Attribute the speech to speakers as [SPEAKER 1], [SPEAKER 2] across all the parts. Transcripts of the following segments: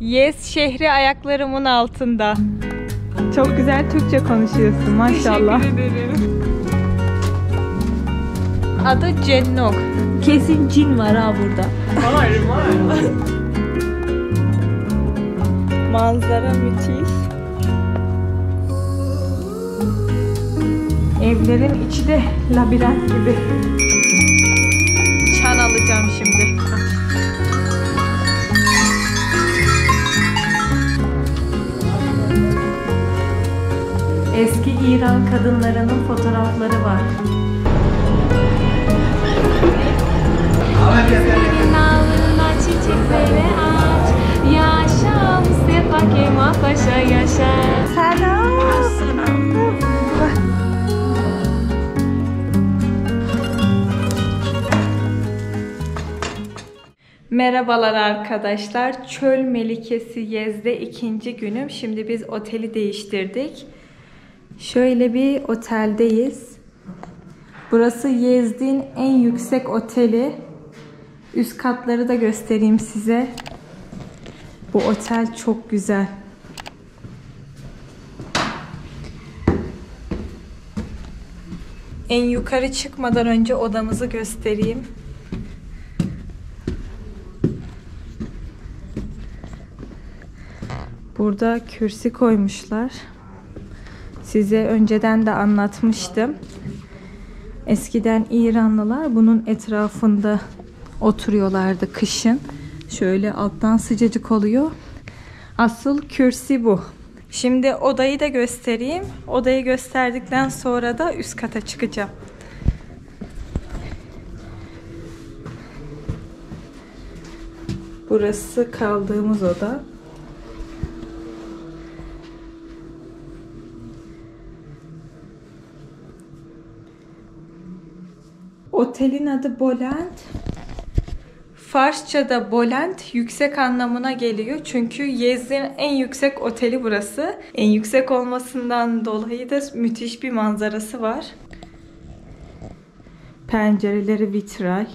[SPEAKER 1] Yes şehri ayaklarımın altında. Çok güzel Türkçe konuşuyorsun maşallah.
[SPEAKER 2] Teşekkür ederim.
[SPEAKER 1] Adı Cennok.
[SPEAKER 2] Kesin cin var ha burada. Var var.
[SPEAKER 1] Manzara müthiş. Evlerin içi de labirent gibi. Çan alacağım şimdi. Eski İran kadınlarının fotoğrafları var.
[SPEAKER 2] Nalına çiçekleri aç. Yaşa Mustafa Kemal Paşa yaşa.
[SPEAKER 1] Selam. Merhabalar arkadaşlar. Çöl Melikesi Yez'de ikinci günüm. Şimdi biz oteli değiştirdik. Şöyle bir oteldeyiz. Burası Yezd'in en yüksek oteli. Üst katları da göstereyim size. Bu otel çok güzel. En yukarı çıkmadan önce odamızı göstereyim. Burada kürsi koymuşlar. Size önceden de anlatmıştım. Eskiden İranlılar bunun etrafında oturuyorlardı kışın. Şöyle alttan sıcacık oluyor. Asıl kürsi bu. Şimdi odayı da göstereyim. Odayı gösterdikten sonra da üst kata çıkacağım. Burası kaldığımız oda. Otelin adı Bolent. Farsça'da Bolent yüksek anlamına geliyor. Çünkü Yezid'in en yüksek oteli burası. En yüksek olmasından dolayı da müthiş bir manzarası var. Pencereleri vitray.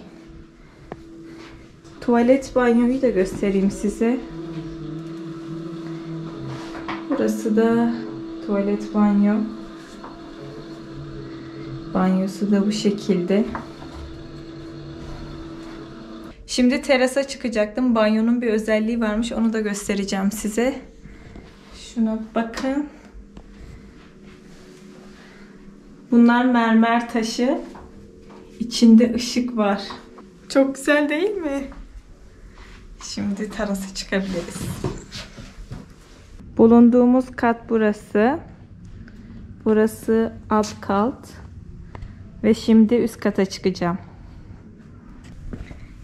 [SPEAKER 1] Tuvalet banyoyu da göstereyim size. Burası da tuvalet banyo. Banyosu da bu şekilde. Şimdi terasa çıkacaktım. Banyonun bir özelliği varmış. Onu da göstereceğim size. Şuna bakın. Bunlar mermer taşı. İçinde ışık var. Çok güzel değil mi? Şimdi terasa çıkabiliriz. Bulunduğumuz kat burası. Burası alt kat. Ve şimdi üst kata çıkacağım.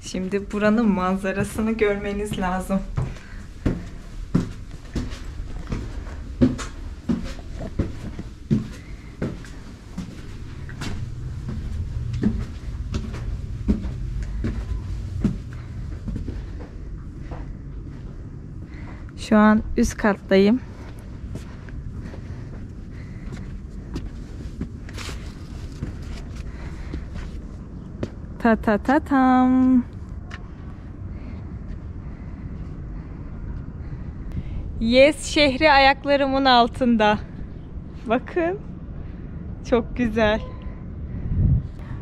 [SPEAKER 1] Şimdi buranın manzarasını görmeniz lazım. Şu an üst kattayım. Ta ta ta tam. Yes şehri ayaklarımın altında. Bakın. Çok güzel.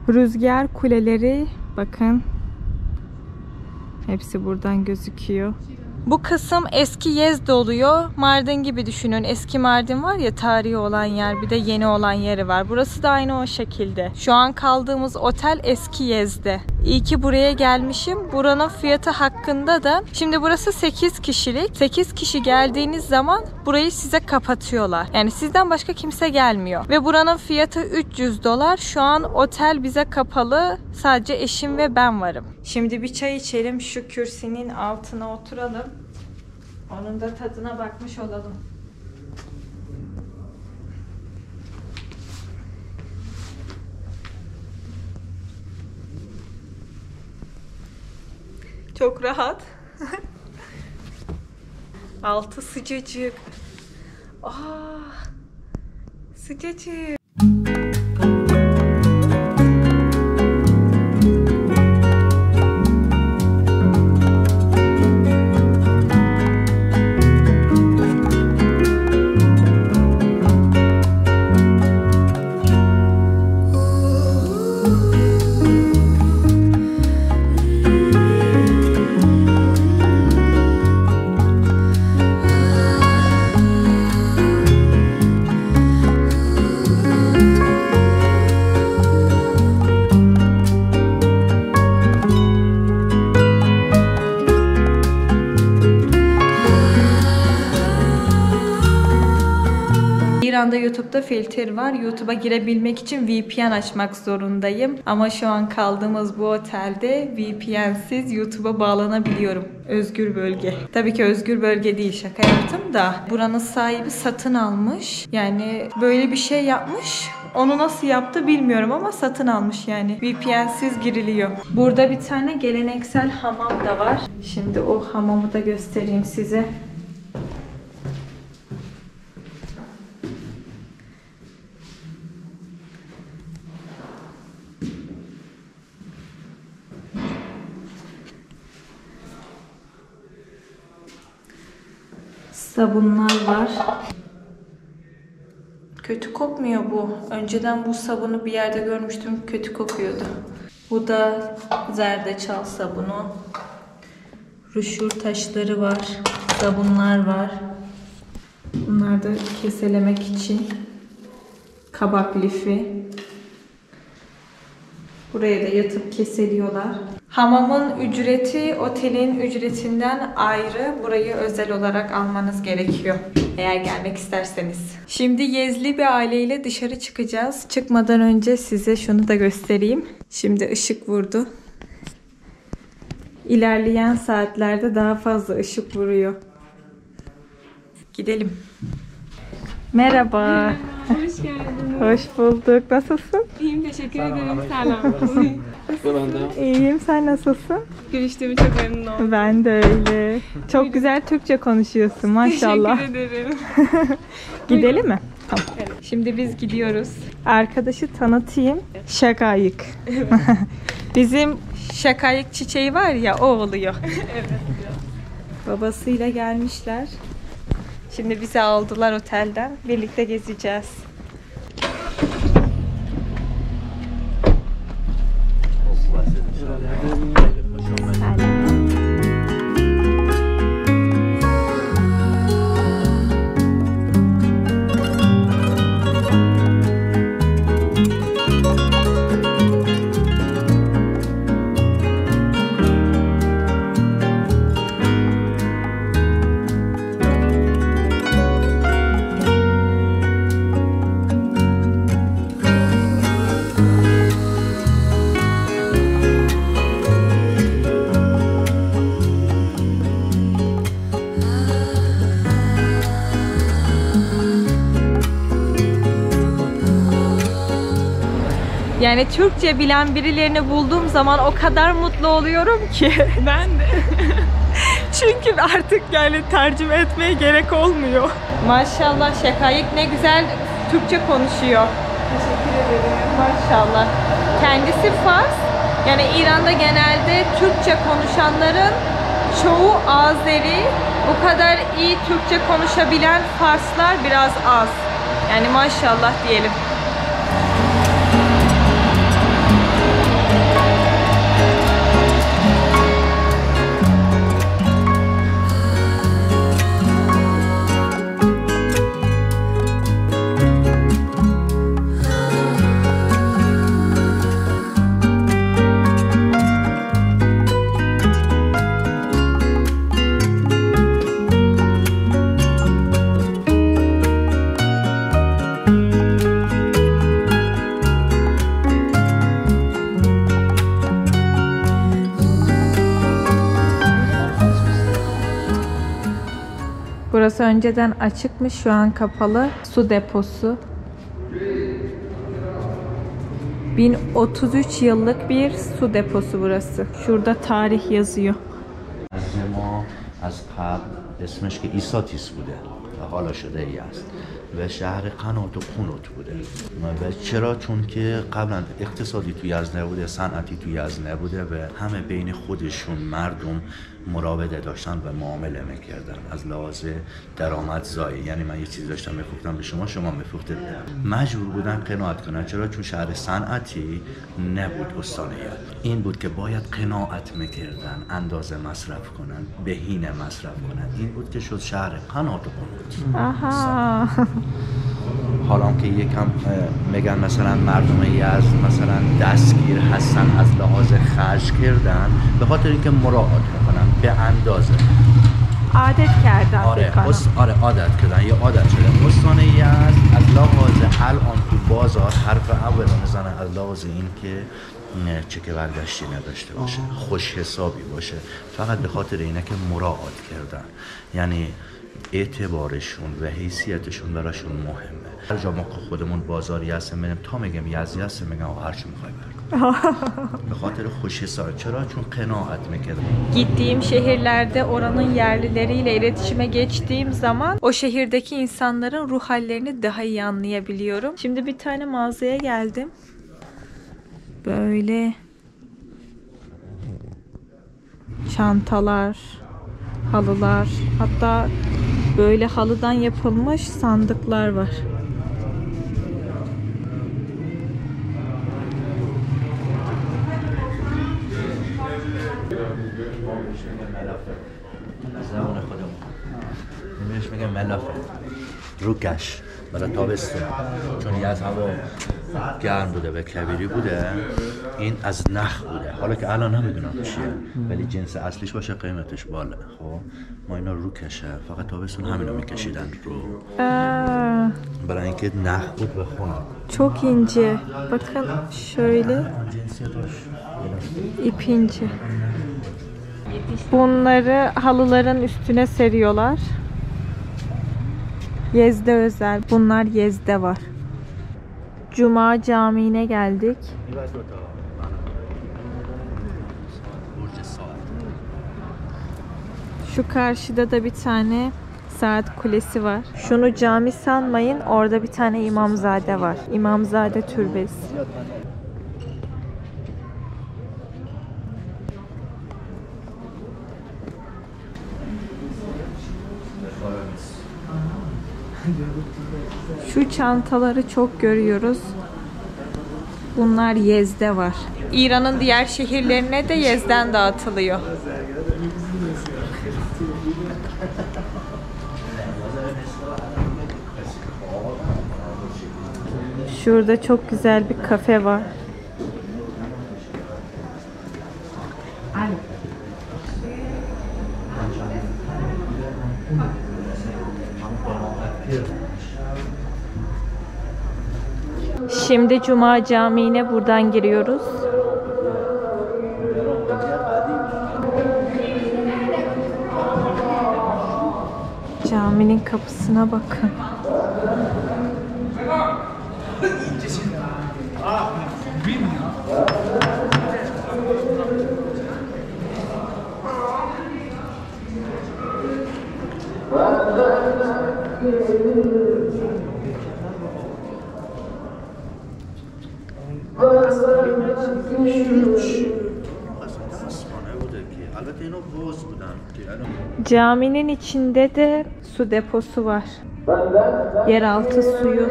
[SPEAKER 1] Rüzgar kuleleri bakın. Hepsi buradan gözüküyor. Bu kısım eski Yezd oluyor. Mardin gibi düşünün. Eski Mardin var ya tarihi olan yer bir de yeni olan yeri var. Burası da aynı o şekilde. Şu an kaldığımız otel eski Yezd'de. İyi ki buraya gelmişim. Buranın fiyatı hakkında da şimdi burası 8 kişilik. 8 kişi geldiğiniz zaman burayı size kapatıyorlar. Yani sizden başka kimse gelmiyor. Ve buranın fiyatı 300 dolar. Şu an otel bize kapalı. Sadece eşim ve ben varım. Şimdi bir çay içelim. Şu kürsünün altına oturalım. Onun da tadına bakmış olalım. Çok rahat. Altı sıcacık. Aa, sıcacık. İran'da YouTube'da filtre var. YouTube'a girebilmek için VPN açmak zorundayım. Ama şu an kaldığımız bu otelde VPN'siz YouTube'a bağlanabiliyorum. Özgür bölge. Tabii ki özgür bölge değil şaka yaptım da. Buranın sahibi satın almış. Yani böyle bir şey yapmış. Onu nasıl yaptı bilmiyorum ama satın almış yani. VPN'siz giriliyor. Burada bir tane geleneksel hamam da var. Şimdi o hamamı da göstereyim size. Sabunlar var. Kötü kokmuyor bu. Önceden bu sabunu bir yerde görmüştüm. Kötü kokuyordu. Bu da zerdeçal sabunu. Ruşur taşları var. Sabunlar var. Bunlar da keselemek için. Kabak lifi. Buraya da yatıp keseliyorlar. Hamamın ücreti otelin ücretinden ayrı. Burayı özel olarak almanız gerekiyor. Eğer gelmek isterseniz. Şimdi Yezli bir aileyle dışarı çıkacağız. Çıkmadan önce size şunu da göstereyim. Şimdi ışık vurdu. İlerleyen saatlerde daha fazla ışık vuruyor. Gidelim. Merhaba.
[SPEAKER 2] Hoş geldin.
[SPEAKER 1] Hoş bulduk. Nasılsın?
[SPEAKER 2] İyiyim teşekkür ederim. Selam.
[SPEAKER 1] İyiyim. Sen nasılsın?
[SPEAKER 2] Görüştüğümü çok memnun oldum.
[SPEAKER 1] Ben de öyle. Çok güzel Türkçe konuşuyorsun maşallah.
[SPEAKER 2] Teşekkür ederim.
[SPEAKER 1] Gidelim mi? Tamam.
[SPEAKER 2] Evet.
[SPEAKER 1] Şimdi biz gidiyoruz. Arkadaşı tanıtayım. Şakayık. Bizim şakayık çiçeği var ya o oluyor.
[SPEAKER 2] evet.
[SPEAKER 1] Babasıyla gelmişler. Şimdi bizi aldılar otelden. Birlikte gezeceğiz. Yani Türkçe bilen birilerini bulduğum zaman o kadar mutlu oluyorum ki.
[SPEAKER 2] Ben de.
[SPEAKER 1] Çünkü artık yani tercüme etmeye gerek olmuyor. Maşallah Şakayık ne güzel Türkçe konuşuyor.
[SPEAKER 2] Teşekkür ederim.
[SPEAKER 1] Maşallah. Kendisi Fars. Yani İran'da genelde Türkçe konuşanların çoğu Azeri. Bu kadar iyi Türkçe konuşabilen Farslar biraz az. Yani maşallah diyelim. Burası önceden açıkmış, şu an kapalı. Su deposu. 1033 yıllık bir su deposu burası. Şurada tarih yazıyor.
[SPEAKER 3] از ما از قبل اسمش که ایساتیس بوده و حالا شده ای است و شهر قنات و قنوت بوده و چرا چون که قبلا اقتصادی تو یزد نبوده صنعتی تو یزد نبوده و همه بین خودشون مردم مراوده داشتن و معامله می‌کردن. از لحاظ درآمد زایی. یعنی من یه چیزی داشتم میفروختم به شما شما میفروختید. مجبور بودن قناعت کنن چرا؟ چون شهر صنعتی نبود استانیت این بود که باید قناعت می‌کردن اندازه مصرف کنن بهینه مصرف کنن. این بود که شد شهر قنات و قنوت. حالا که یکم میگن مثلا مردم یزد مثلا دستگیر هستن از لحاظ خرج کردن به خاطر اینکه مراعات می‌کنن. به اندازه.
[SPEAKER 1] adet کرده
[SPEAKER 3] آره. آره عادت کردن. یه عادت شده. استان یزد از لحاظ الان تو بازار حرف اول رو می‌زنن از لحاظ این که چک برگشتی نداشته باشه. خوش حسابی باشه. فقط به خاطر اینه که مراعات کردن. یعنی اعتبارشون و حیثیتشون براشون مهمه. هر جا ما خودمون بازاری میریم تا میگم یزدی هستیم میگم هر چی می‌خوای به خاطر خوش حساب چرا چون قناعت میکردن
[SPEAKER 1] Gittiğim şehirlerde oranın yerlileriyle iletişime geçtiğim zaman o şehirdeki insanların ruh hallerini daha iyi anlayabiliyorum. Şimdi bir tane mağazaya geldim. Böyle çantalar, halılar, hatta böyle halıdan yapılmış sandıklar var.
[SPEAKER 3] روکش برای تابستون. چون یه از هوا گرم بوده و کبیری بوده این از نخ بوده. حالا که الان نمی‌دونم چیه ولی جنس اصلیش باشه قیمتش بالا. خب ما اینا روکشه. فقط تابستون همینو میکشیدن رو. برای اینکه نخ بود و خونه
[SPEAKER 1] çok ince. Bakın şöyle ip ince. Bunları halıların üstüne seriyorlar. Yezde özel. Bunlar Yezde var. Cuma camiine geldik. Şu karşıda da bir tane saat kulesi var. Şunu cami sanmayın. Orada bir tane imamzade var. İmamzade türbesi. Şu çantaları çok görüyoruz. Bunlar Yez'de var. İran'ın diğer şehirlerine de Yez'den dağıtılıyor. Şurada çok güzel bir kafe var. Şimdi Cuma Camii'ne buradan giriyoruz. Caminin kapısına bakın.
[SPEAKER 3] Thank you.
[SPEAKER 1] Caminin içinde de su deposu var. Yeraltı suyu.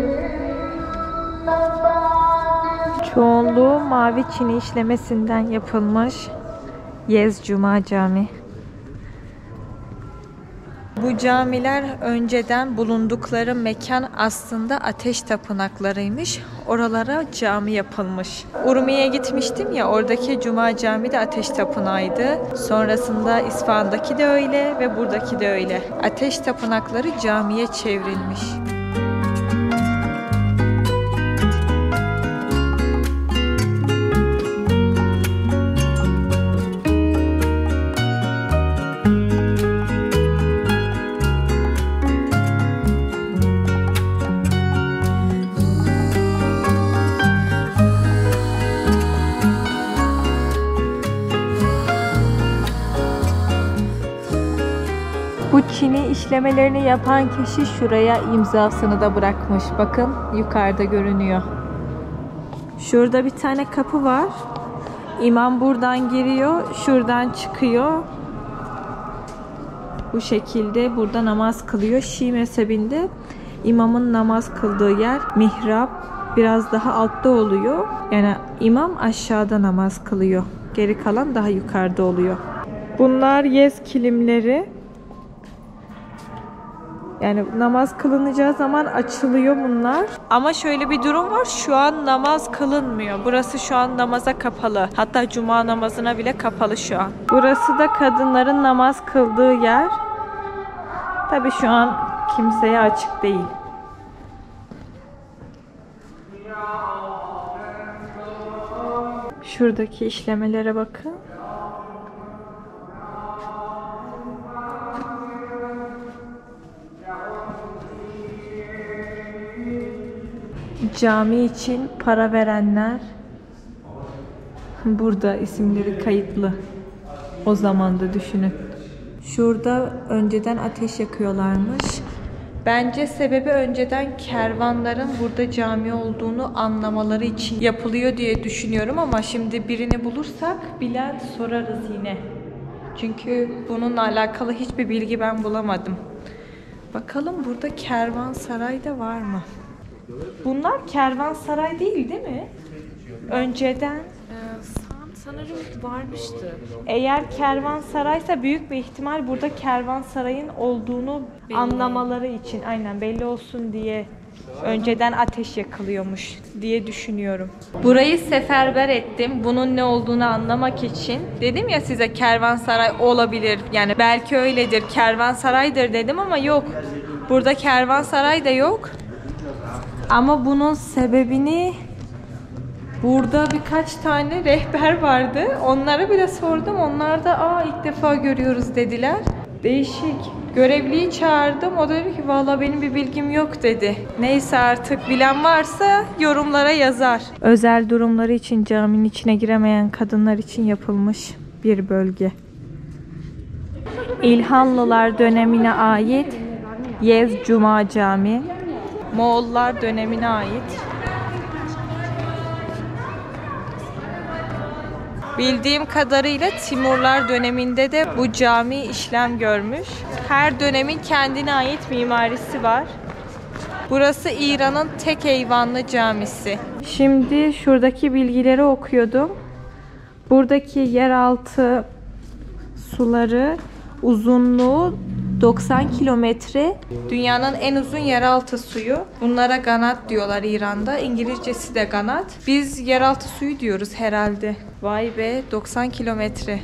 [SPEAKER 1] Çoğunluğu mavi çini işlemesinden yapılmış Yez Cuma Camii. Bu camiler önceden bulundukları mekan aslında ateş tapınaklarıymış. Oralara cami yapılmış. Urmi'ye gitmiştim ya oradaki Cuma Cami de ateş tapınağıydı. Sonrasında İsfahan'daki de öyle ve buradaki de öyle. Ateş tapınakları camiye çevrilmiş. Bu çini işlemelerini yapan kişi şuraya imzasını da bırakmış. Bakın yukarıda görünüyor. Şurada bir tane kapı var. İmam buradan giriyor, şuradan çıkıyor. Bu şekilde burada namaz kılıyor. Şii mezhebinde imamın namaz kıldığı yer mihrap biraz daha altta oluyor. Yani imam aşağıda namaz kılıyor. Geri kalan daha yukarıda oluyor. Bunlar yez kilimleri. Yani namaz kılınacağı zaman açılıyor bunlar. Ama şöyle bir durum var. Şu an namaz kılınmıyor. Burası şu an namaza kapalı. Hatta cuma namazına bile kapalı şu an. Burası da kadınların namaz kıldığı yer. Tabi şu an kimseye açık değil. Şuradaki işlemelere bakın. Cami için para verenler burada isimleri kayıtlı. O zaman da düşünün. Şurada önceden ateş yakıyorlarmış. Bence sebebi önceden kervanların burada cami olduğunu anlamaları için yapılıyor diye düşünüyorum ama şimdi birini bulursak bilen sorarız yine. Çünkü bununla alakalı hiçbir bilgi ben bulamadım. Bakalım burada kervansaray da var mı? Bunlar kervansaray değil değil mi? Önceden
[SPEAKER 2] sanırım varmıştı.
[SPEAKER 1] eğer kervansaraysa büyük bir ihtimal burada kervansarayın olduğunu
[SPEAKER 2] Belli.
[SPEAKER 1] anlamaları için aynen belli olsun diye önceden ateş yakılıyormuş diye düşünüyorum. Burayı seferber ettim. Bunun ne olduğunu anlamak için. Dedim ya size kervansaray olabilir. Yani belki öyledir. Kervansaraydır dedim ama yok. Burada kervansaray da yok. Ama bunun sebebini Burada birkaç tane rehber vardı. Onlara bile sordum. Onlar da aa ilk defa görüyoruz dediler. Değişik. Görevliyi çağırdım. O da dedi ki valla benim bir bilgim yok dedi. Neyse artık bilen varsa yorumlara yazar. Özel durumları için caminin içine giremeyen kadınlar için yapılmış bir bölge. İlhanlılar dönemine ait Yez Cuma Camii. Moğollar dönemine ait Bildiğim kadarıyla Timurlar döneminde de bu cami işlem görmüş. Her dönemin kendine ait mimarisi var. Burası İran'ın tek eyvanlı camisi. Şimdi şuradaki bilgileri okuyordum. Buradaki yeraltı suları uzunluğu 90 kilometre. Dünyanın en uzun yeraltı suyu. Bunlara ganat diyorlar İran'da. İngilizcesi de ganat. Biz yeraltı suyu diyoruz herhalde. Vay be 90 kilometre.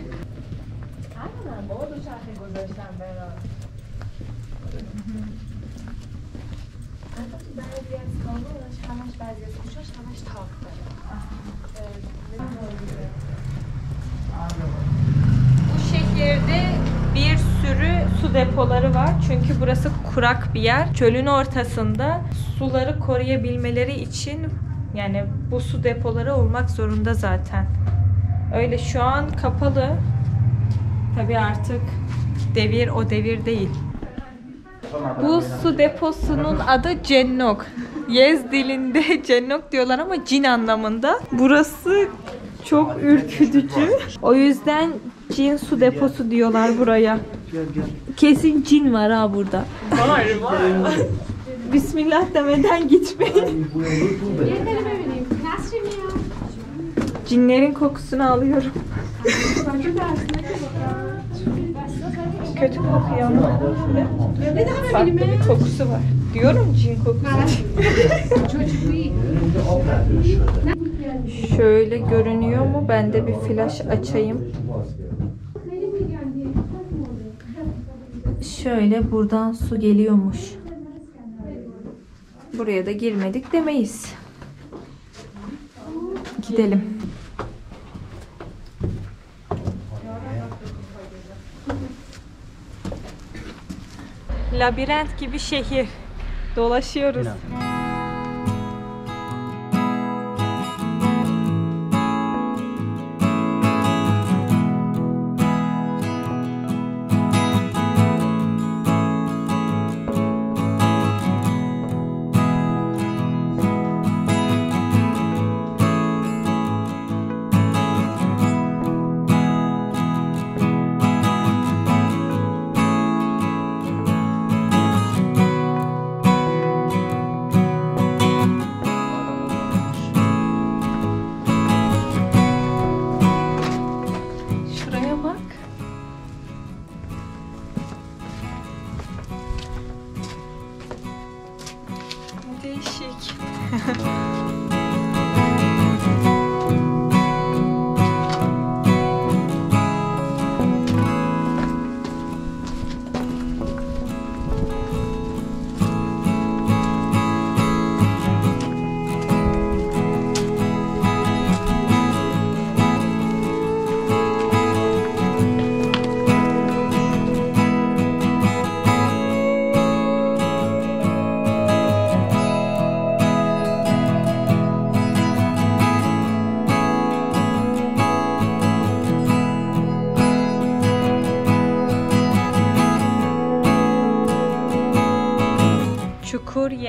[SPEAKER 1] Bu şehirde su depoları var. Çünkü burası kurak bir yer. Çölün ortasında suları koruyabilmeleri için yani bu su depoları olmak zorunda zaten. Öyle şu an kapalı. Tabii artık devir o devir değil. Bu su deposunun adı Cennok. Yez dilinde Cennok diyorlar ama cin anlamında. Burası çok ürkütücü. O yüzden cin su deposu diyorlar buraya. Kesin cin var ha burada.
[SPEAKER 2] Var var.
[SPEAKER 1] Bismillah demeden gitmeyin. Cinlerin kokusunu alıyorum. Kötü kokuyor ama. Farklı bir kokusu var. Diyorum cin kokusu. Şöyle görünüyor mu? Ben de bir flash açayım. Şöyle buradan su geliyormuş. Buraya da girmedik demeyiz. Gidelim. Labirent gibi şehir. Dolaşıyoruz. Şuraya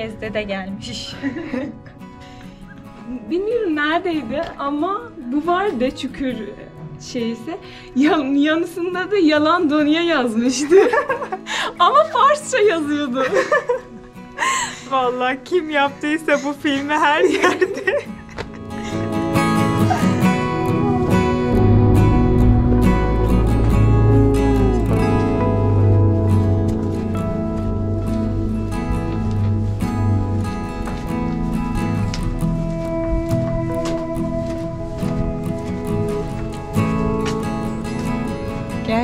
[SPEAKER 1] Çukur Yezde'de gelmiş.
[SPEAKER 2] Bilmiyorum neredeydi ama bu vardı çukur şeysi. Yan, yanısında da yalan donya yazmıştı. ama Farsça yazıyordu.
[SPEAKER 1] Vallahi kim yaptıysa bu filmi her yerde.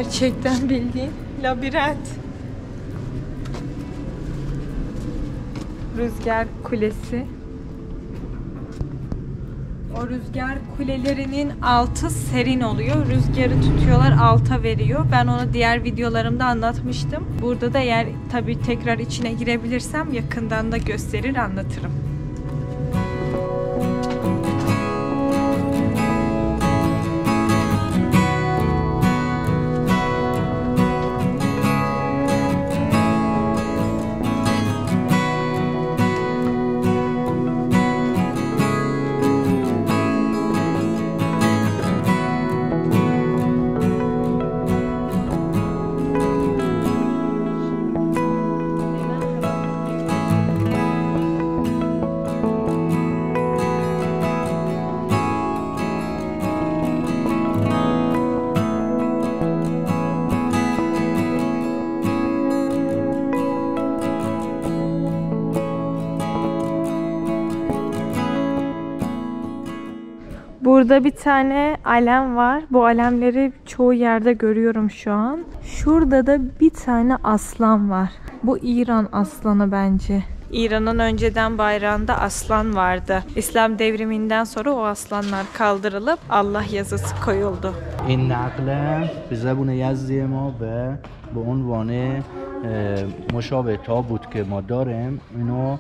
[SPEAKER 1] Gerçekten bildiğin labirent. Rüzgar kulesi. O rüzgar kulelerinin altı serin oluyor. Rüzgarı tutuyorlar, alta veriyor. Ben onu diğer videolarımda anlatmıştım. Burada da eğer tabii tekrar içine girebilirsem yakından da gösterir, anlatırım. Şurada bir tane alem var. Bu alemleri çoğu yerde görüyorum şu an. Şurada da bir tane aslan var. Bu İran aslanı bence. İran'ın önceden bayrağında aslan vardı. İslam devriminden sonra o aslanlar kaldırılıp Allah yazısı koyuldu.
[SPEAKER 3] İnne bize bunu yazdığı ve bu unvanı مشابه تابوت که ما داریم اینو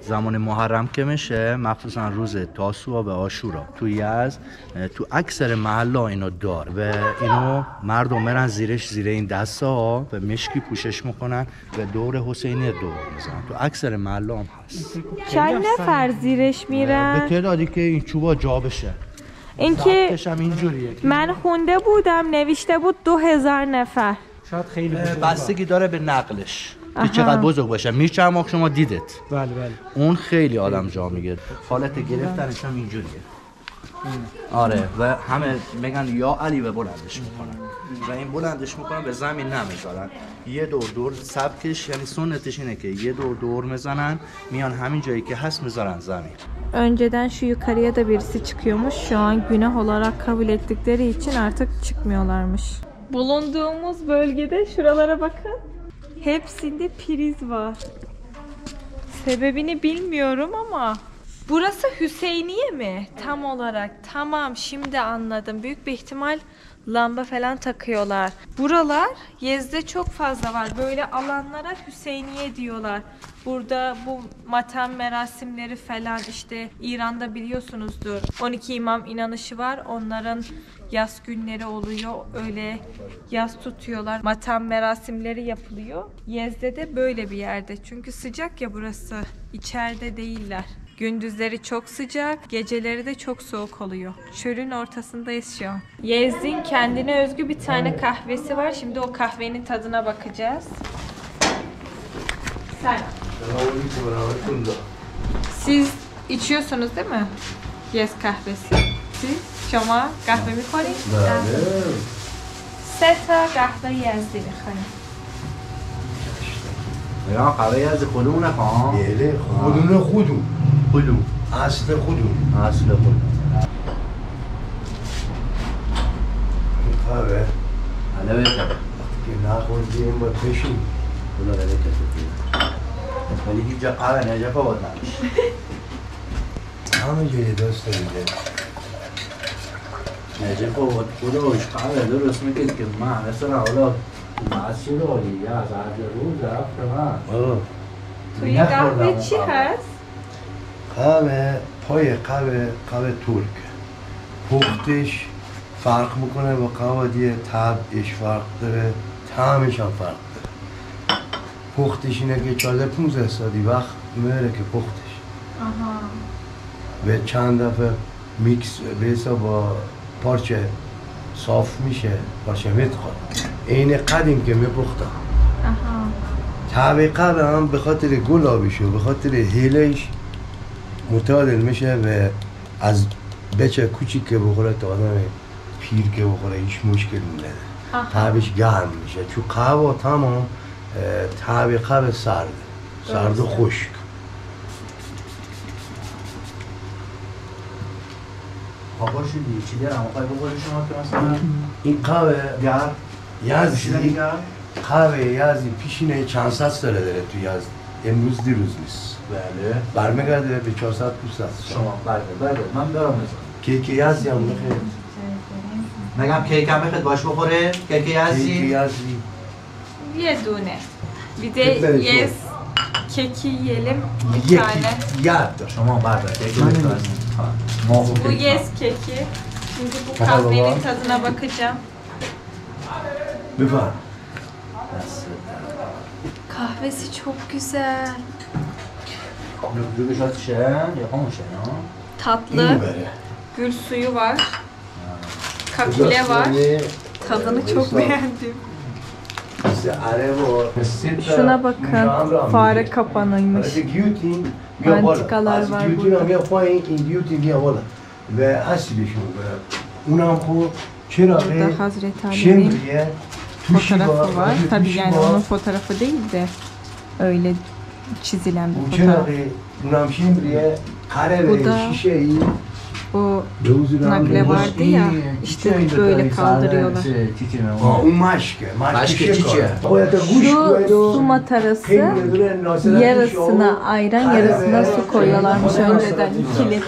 [SPEAKER 3] زمان محرم که میشه مخصوصا روز تاسوعا و آشورا. تو یزد اه، تو اکثر محلا اینو دار و اینو مردم میرن زیرش زیر این دسته ها و مشکی پوشش می‌کنن و دور حسینی دور می‌زنن. تو اکثر محلا هم هست.
[SPEAKER 1] چند نفر زیرش
[SPEAKER 3] به
[SPEAKER 1] میرن؟
[SPEAKER 3] تعدادی که این چوبا جا بشه.
[SPEAKER 1] اینکه من خونده بودم نوشته بود دو هزار نفر.
[SPEAKER 4] شاید خیلی بزرگ
[SPEAKER 3] بستگی داره به نقلش. که چقدر بزرگ باشه. میچرماق شما دیدت.
[SPEAKER 4] بله بله.
[SPEAKER 3] اون خیلی آدم جا میگه حالت گرفتنش هم اینجوریه. آره و همه میگن یا علی و بلندش می‌کنن. و این بلندش می‌کنن به زمین نمی‌ذارن. یه دور دور سبکش یعنی سنتش اینه که یه دور دور می‌زنن میان همین جایی که هست می‌ذارن زمین.
[SPEAKER 1] Önceden şu yukarıya da birisi çıkıyormuş. Şu an günah olarak kabul ettikleri için artık çıkmıyorlarmış. Bulunduğumuz bölgede şuralara bakın. Hepsinde priz var. Sebebini bilmiyorum ama Burası Hüseyniye mi? Tam olarak. Tamam şimdi anladım. Büyük bir ihtimal lamba falan takıyorlar. Buralar Yezde çok fazla var. Böyle alanlara Hüseyniye diyorlar. Burada bu matem merasimleri falan işte İran'da biliyorsunuzdur. 12 imam inanışı var. Onların yaz günleri oluyor. Öyle yaz tutuyorlar. Matem merasimleri yapılıyor. Yezde de böyle bir yerde. Çünkü sıcak ya burası. İçeride değiller. Gündüzleri çok sıcak, geceleri de çok soğuk oluyor. Çölün ortasındayız şu an. Yezdin kendine özgü bir tane kahvesi var. Şimdi o kahvenin tadına bakacağız. Sen. Siz içiyorsunuz değil mi? Yes kahvesi. Siz شما قهوه بله. می‌خورید؟ بله. سه تا قهوه یزدی می‌خوریم
[SPEAKER 3] یا بله، قهوه یزدی خب. بله، خب. خودمون نخوام؟
[SPEAKER 5] بله خودمون خودمون.
[SPEAKER 3] خودمون.
[SPEAKER 5] اصل خودمون.
[SPEAKER 3] اصل خودمون.
[SPEAKER 5] قهوه.
[SPEAKER 3] حالا بکن
[SPEAKER 5] وقتی نخوردیم باید بشیم
[SPEAKER 3] بلا بلا کسی ولی هیچ جا قهوه نجا پا باید نمیشه.
[SPEAKER 5] همه جایی دوست داریم
[SPEAKER 3] 哎，包括土豆、啥的都是从给给嘛，那是啥了？马
[SPEAKER 5] 西
[SPEAKER 3] 洛里呀，啥的都是啊，是吧？
[SPEAKER 5] 哦。
[SPEAKER 1] توی قهوه چی هست؟
[SPEAKER 5] قهوه پای قهوه قهوه ترک پختش فرق می‌کنه با قهوه دیگه تبش فرق داره طعمش هم فرق داره پختش اینه که 14 15 سالی وقت میره که پختش
[SPEAKER 1] آها
[SPEAKER 5] به چند دفعه میکس بیسا با پارچه صاف میشه پارچه میتخواد این قدیم که میپختم. طبقه به هم به خاطر گلابیشو به خاطر هیلش متعادل میشه و از بچه کوچیک که بخوره تا آدم پیر که بخوره هیچ مشکل نداره
[SPEAKER 1] Aha.
[SPEAKER 5] طبعش گرم میشه چون قهوه تمام طبقه سرد سرد و. خشک
[SPEAKER 3] آقا شدی چی دارم آقای بخوری شما که مثلا
[SPEAKER 5] این قهوه
[SPEAKER 3] گرد
[SPEAKER 5] یزدی؟ قهوه یزدی پیشینه چند صد ساله داره تو یزد؟ امروز دیروز نیست.
[SPEAKER 3] بله.
[SPEAKER 5] برمیگرده به 400 500 سال
[SPEAKER 3] شما بله بله. من دارم
[SPEAKER 5] کیک یزدی هم بخیر
[SPEAKER 3] نگم کیک هم بخید باش بخوره؟ کیک
[SPEAKER 5] کیک
[SPEAKER 3] یزدی.
[SPEAKER 5] یزدی
[SPEAKER 1] Yedune. Bir de
[SPEAKER 5] Lütfen
[SPEAKER 1] yes keki yiyelim bir
[SPEAKER 5] یکی
[SPEAKER 1] tane.
[SPEAKER 5] ید
[SPEAKER 3] شما بردار کیک بخور ما
[SPEAKER 1] Bu yes keki. Şimdi bu kahvenin tadına bakacağım.
[SPEAKER 5] Biber.
[SPEAKER 1] Kahvesi çok güzel. Tatlı. Gül suyu var. Kakule var. Tadını çok beğendim. Şuna bakın. Fare kapanıymış. Antikalar var burada.
[SPEAKER 5] Kültür amya fayın indiyut. Ve asli
[SPEAKER 1] bir var. Unan
[SPEAKER 5] bu çırağı şimdiye
[SPEAKER 1] fotoğrafı var. Tabi yani onun fotoğrafı değil de öyle çizilen bir fotoğraf. Bu çırağı
[SPEAKER 5] kare ve
[SPEAKER 1] şişeyi
[SPEAKER 5] o
[SPEAKER 1] nakle vardı ya işte böyle kaldırıyorlar. Şu su matarası yarısına ayran yarısına su koyuyorlarmış önceden ikili.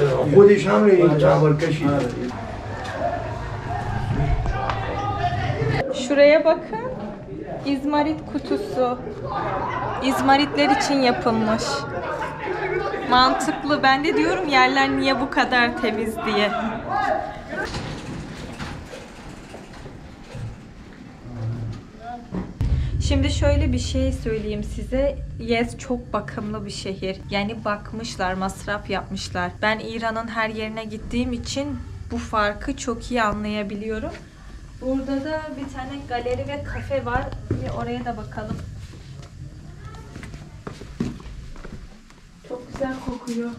[SPEAKER 1] Şuraya bakın. İzmarit kutusu. İzmaritler için yapılmış. Mantıklı. Ben de diyorum yerler niye bu kadar temiz diye. Şimdi şöyle bir şey söyleyeyim size. Yez çok bakımlı bir şehir. Yani bakmışlar, masraf yapmışlar. Ben İran'ın her yerine gittiğim için bu farkı çok iyi anlayabiliyorum. Burada da bir tane galeri ve kafe var. Bir oraya da bakalım. Çok güzel kokuyor.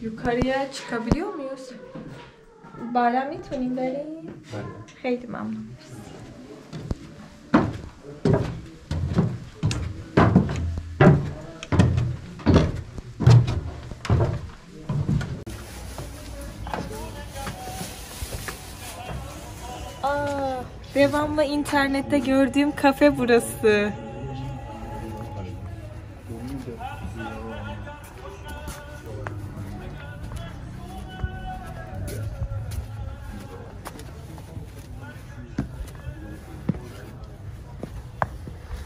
[SPEAKER 1] Yukarıya çıkabiliyor muyuz? Bayram gitmeyin böyle. Haydi mamnun. Devamlı internette gördüğüm kafe burası.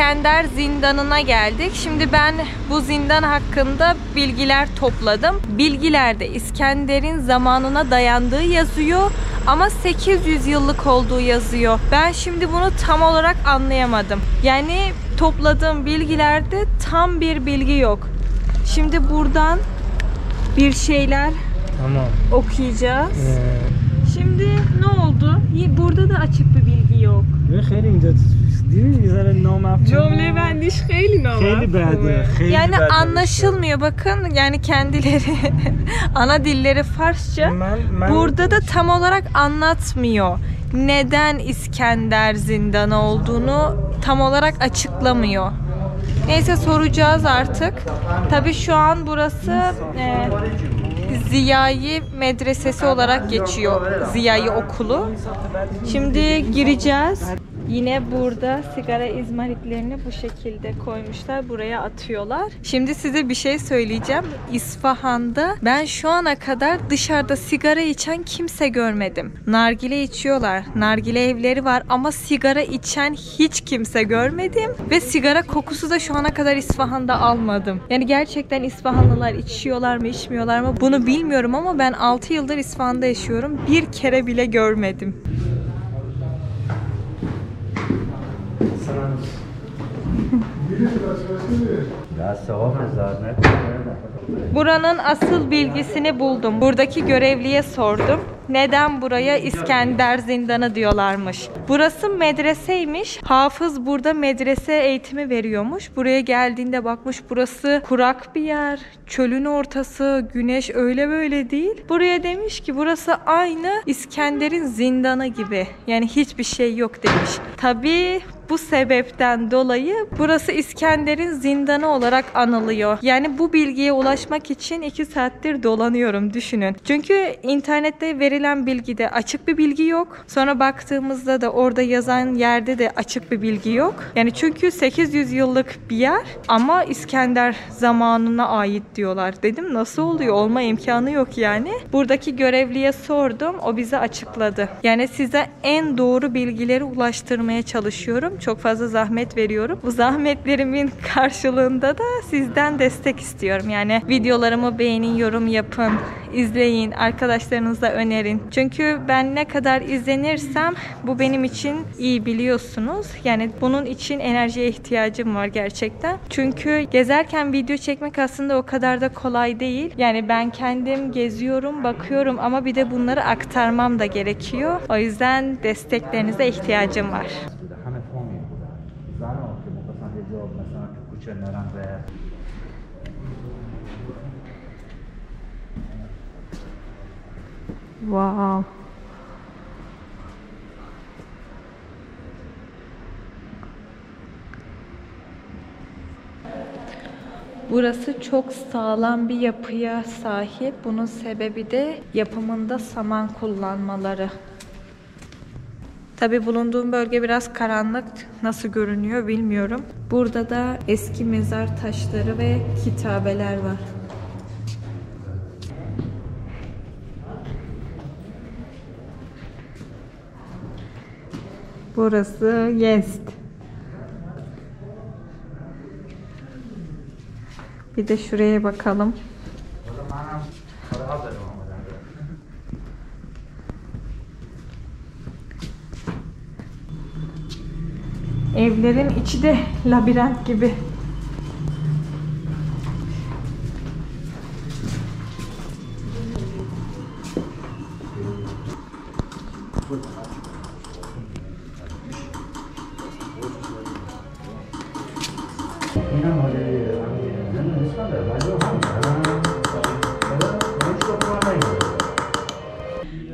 [SPEAKER 1] İskender Zindanı'na geldik. Şimdi ben bu zindan hakkında bilgiler topladım. Bilgilerde İskender'in zamanına dayandığı yazıyor ama 800 yıllık olduğu yazıyor. Ben şimdi bunu tam olarak anlayamadım. Yani topladığım bilgilerde tam bir bilgi yok. Şimdi buradan bir şeyler
[SPEAKER 4] tamam.
[SPEAKER 1] okuyacağız.
[SPEAKER 4] Ee...
[SPEAKER 1] Şimdi ne oldu? Burada da açık bir bilgi yok.
[SPEAKER 4] Ve herin اینجا دیدی یه ذره نامفهوم
[SPEAKER 2] Cümle bendiş خیلی
[SPEAKER 4] خیلی بده خیلی
[SPEAKER 1] Yani
[SPEAKER 4] بده.
[SPEAKER 1] anlaşılmıyor bakın yani kendileri ana dilleri Farsça.
[SPEAKER 4] من, من
[SPEAKER 1] Burada da tam olarak anlatmıyor. Neden İskender zindanı olduğunu tam olarak açıklamıyor. Neyse soracağız artık. Tabii şu an burası e, Ziyayi Medresesi olarak geçiyor. Ziyayi Okulu. Şimdi gireceğiz. Yine burada sigara izmaritlerini bu şekilde koymuşlar. Buraya atıyorlar. Şimdi size bir şey söyleyeceğim. İsfahan'da ben şu ana kadar dışarıda sigara içen kimse görmedim. Nargile içiyorlar. Nargile evleri var ama sigara içen hiç kimse görmedim. Ve sigara kokusu da şu ana kadar İsfahan'da almadım. Yani gerçekten İsfahanlılar içiyorlar mı içmiyorlar mı bunu bilmiyorum ama ben 6 yıldır İsfahan'da yaşıyorum. Bir kere bile görmedim.
[SPEAKER 3] دست ها نه. نکنه
[SPEAKER 1] Buranın asıl bilgisini buldum. Buradaki görevliye sordum. Neden buraya İskender Zindanı diyorlarmış. Burası medreseymiş. Hafız burada medrese eğitimi veriyormuş. Buraya geldiğinde bakmış burası kurak bir yer. Çölün ortası, güneş öyle böyle değil. Buraya demiş ki burası aynı İskender'in zindanı gibi. Yani hiçbir şey yok demiş. Tabii bu sebepten dolayı burası İskender'in zindanı olarak anılıyor. Yani bu bilgiye ulaşmak için 2 saattir dolanıyorum düşünün. Çünkü internette verilen bilgide açık bir bilgi yok. Sonra baktığımızda da orada yazan yerde de açık bir bilgi yok. Yani çünkü 800 yıllık bir yer ama İskender zamanına ait diyorlar. Dedim nasıl oluyor? Olma imkanı yok yani. Buradaki görevliye sordum. O bize açıkladı. Yani size en doğru bilgileri ulaştırmaya çalışıyorum. Çok fazla zahmet veriyorum. Bu zahmetlerimin karşılığında da sizden destek istiyorum. Yani videolarımı beğenin, yorum yapın, izleyin, arkadaşlarınıza önerin. Çünkü ben ne kadar izlenirsem bu benim için iyi biliyorsunuz. Yani bunun için enerjiye ihtiyacım var gerçekten. Çünkü gezerken video çekmek aslında o kadar da kolay değil. Yani ben kendim geziyorum, bakıyorum ama bir de bunları aktarmam da gerekiyor. O yüzden desteklerinize ihtiyacım var.
[SPEAKER 3] بوده همه فامیل بودن زنها که میخواستن حجاب مثلا تو کوچه نرن و
[SPEAKER 1] Wow. Burası çok sağlam bir yapıya sahip. Bunun sebebi de yapımında saman kullanmaları. Tabi bulunduğum bölge biraz karanlık. Nasıl görünüyor bilmiyorum. Burada da eski mezar taşları ve kitabeler var. Burası Yezd. Bir de şuraya bakalım. Evlerin içi de labirent gibi.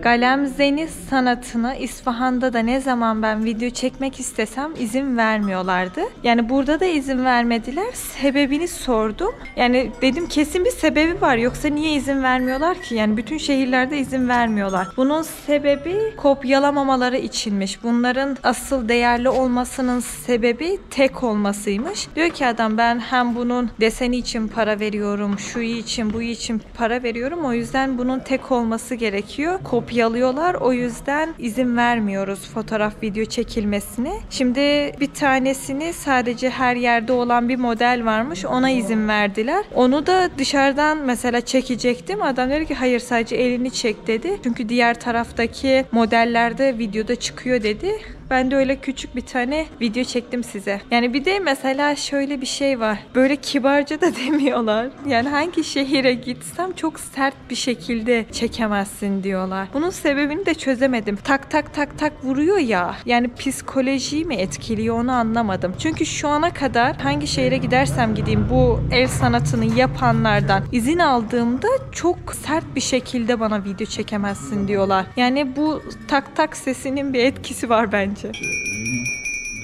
[SPEAKER 1] Galemzeni sanatını İsfahan'da da ne zaman ben video çekmek istesem izin vermiyorlardı. Yani burada da izin vermediler. Sebebini sordum. Yani dedim kesin bir sebebi var. Yoksa niye izin vermiyorlar ki? Yani bütün şehirlerde izin vermiyorlar. Bunun sebebi kopyalamamaları içinmiş. Bunların asıl değerli olmasının sebebi tek olmasıymış. Diyor ki adam ben hem bunun deseni için para veriyorum, şu için, bu için para veriyorum. O yüzden bunun tek olması gerekiyor. Kopyalıyorlar. O yüzden izin vermiyoruz fotoğraf video çekilmesine. Şimdi bir tanesini sadece her yerde olan bir model varmış. Ona izin verdiler. Onu da dışarıdan mesela çekecektim. Adam dedi ki hayır sadece elini çek dedi. Çünkü diğer taraftaki modellerde videoda çıkıyor dedi. Ben de öyle küçük bir tane video çektim size. Yani bir de mesela şöyle bir şey var. Böyle kibarca da demiyorlar. Yani hangi şehire gitsem çok sert bir şekilde çekemezsin diyorlar. Bunun sebebini de çözemedim. Tak tak tak tak vuruyor ya. Yani psikolojiyi mi etkiliyor onu anlamadım. Çünkü şu ana kadar hangi şehire gidersem gideyim bu el sanatını yapanlardan izin aldığımda çok sert bir şekilde bana video çekemezsin diyorlar. Yani bu tak tak sesinin bir etkisi var bence
[SPEAKER 6] bence.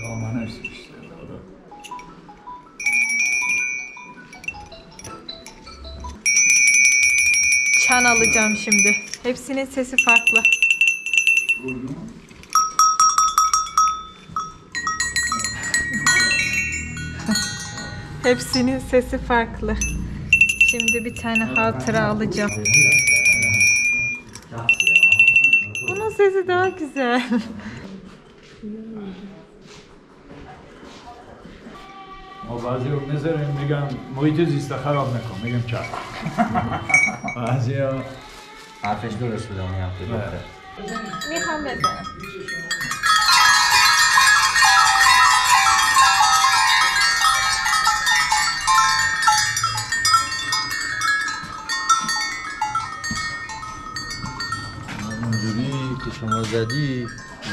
[SPEAKER 6] Doğmanın işte.
[SPEAKER 1] Çan alacağım şimdi. Hepsinin sesi farklı. Hepsinin sesi farklı. Şimdi bir tane hatıra alacağım. Bunun sesi daha güzel.
[SPEAKER 4] ما بعضی رو می‌ذاریم میگن محیط زیست خراب نکن میگم چرا بعضی ها
[SPEAKER 3] حرفش درست بوده اون هفته دکتر
[SPEAKER 1] می‌خوام بزنم.
[SPEAKER 3] اونجوری که شما زدی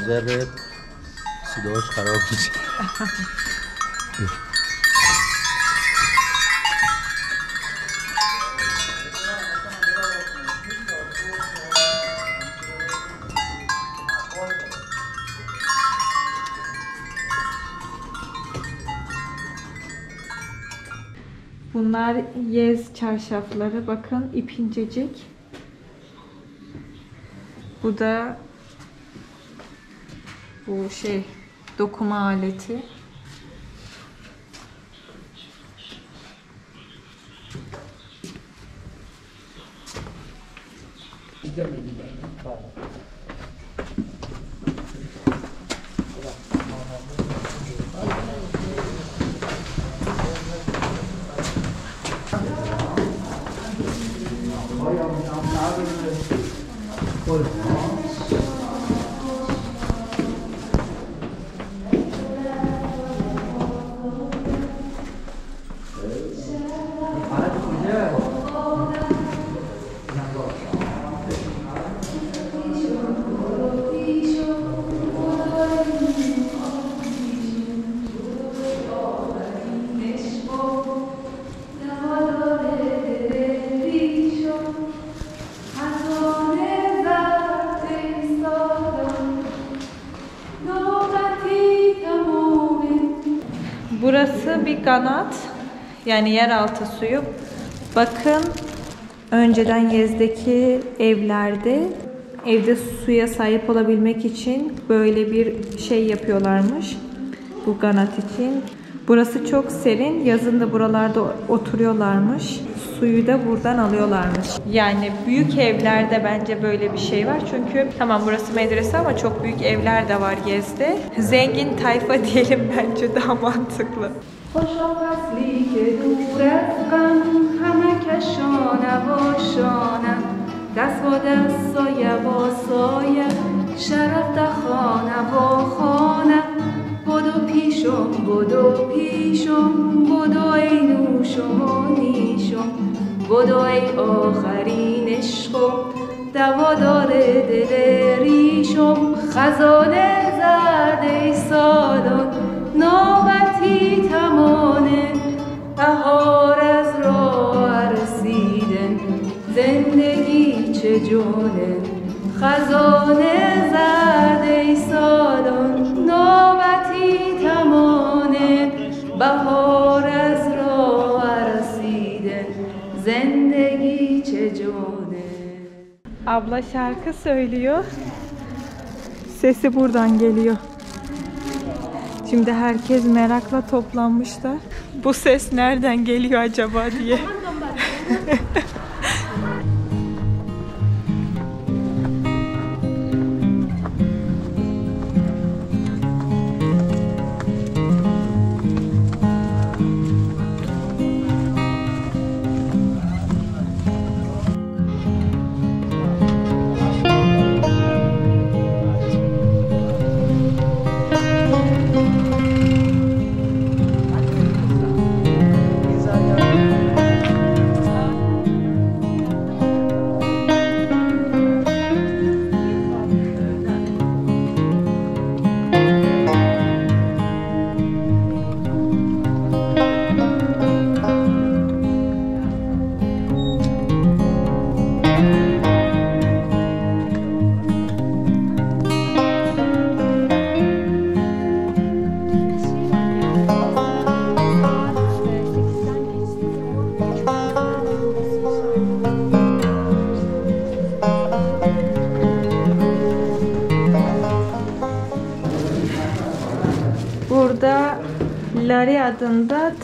[SPEAKER 3] ذره صداش خراب میشه.
[SPEAKER 1] Bunlar yez çarşafları. Bakın ip incecik. Bu da bu şey dokuma aleti. Burası Yani yeraltı suyu. Bakın önceden Yez'deki evlerde evde suya sahip olabilmek için böyle bir şey yapıyorlarmış. Bu kanat için. Burası çok serin. Yazın da buralarda oturuyorlarmış. Suyu da buradan alıyorlarmış. Yani büyük evlerde bence böyle bir şey var. Çünkü tamam burası medrese ama çok büyük evler de var Gez'de. Zengin tayfa diyelim bence daha mantıklı.
[SPEAKER 2] خوشا فصلی که دور از غم همه کشانه و شانم دست با دست سایه با سایه شرف دخانه و خانه بدو پیشم بدو پیشم بدو ای نوشم و نیشم بدو ای آخرین عشقم دوادار دل ریشم خزانه زرد ای سالان نوبتی تمانه بهار از راه رسیدن زندگی چه جونه خزانه زرد ای سالان نوبتی تمانه بهار از راه رسیدن زندگی چه جونه
[SPEAKER 1] Abla şarkı söylüyor. Sesi buradan geliyor. Şimdi herkes merakla toplanmışlar. Bu ses nereden geliyor acaba diye.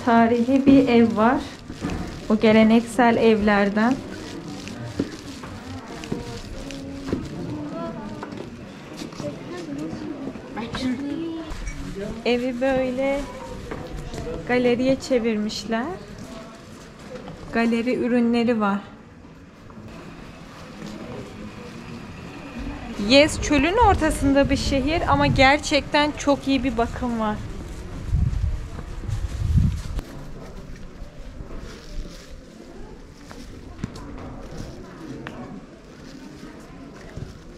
[SPEAKER 1] Tarihi bir ev var. O geleneksel evlerden. Evi böyle galeriye çevirmişler. Galeri ürünleri var. Yes çölün ortasında bir şehir ama gerçekten çok iyi bir bakım var.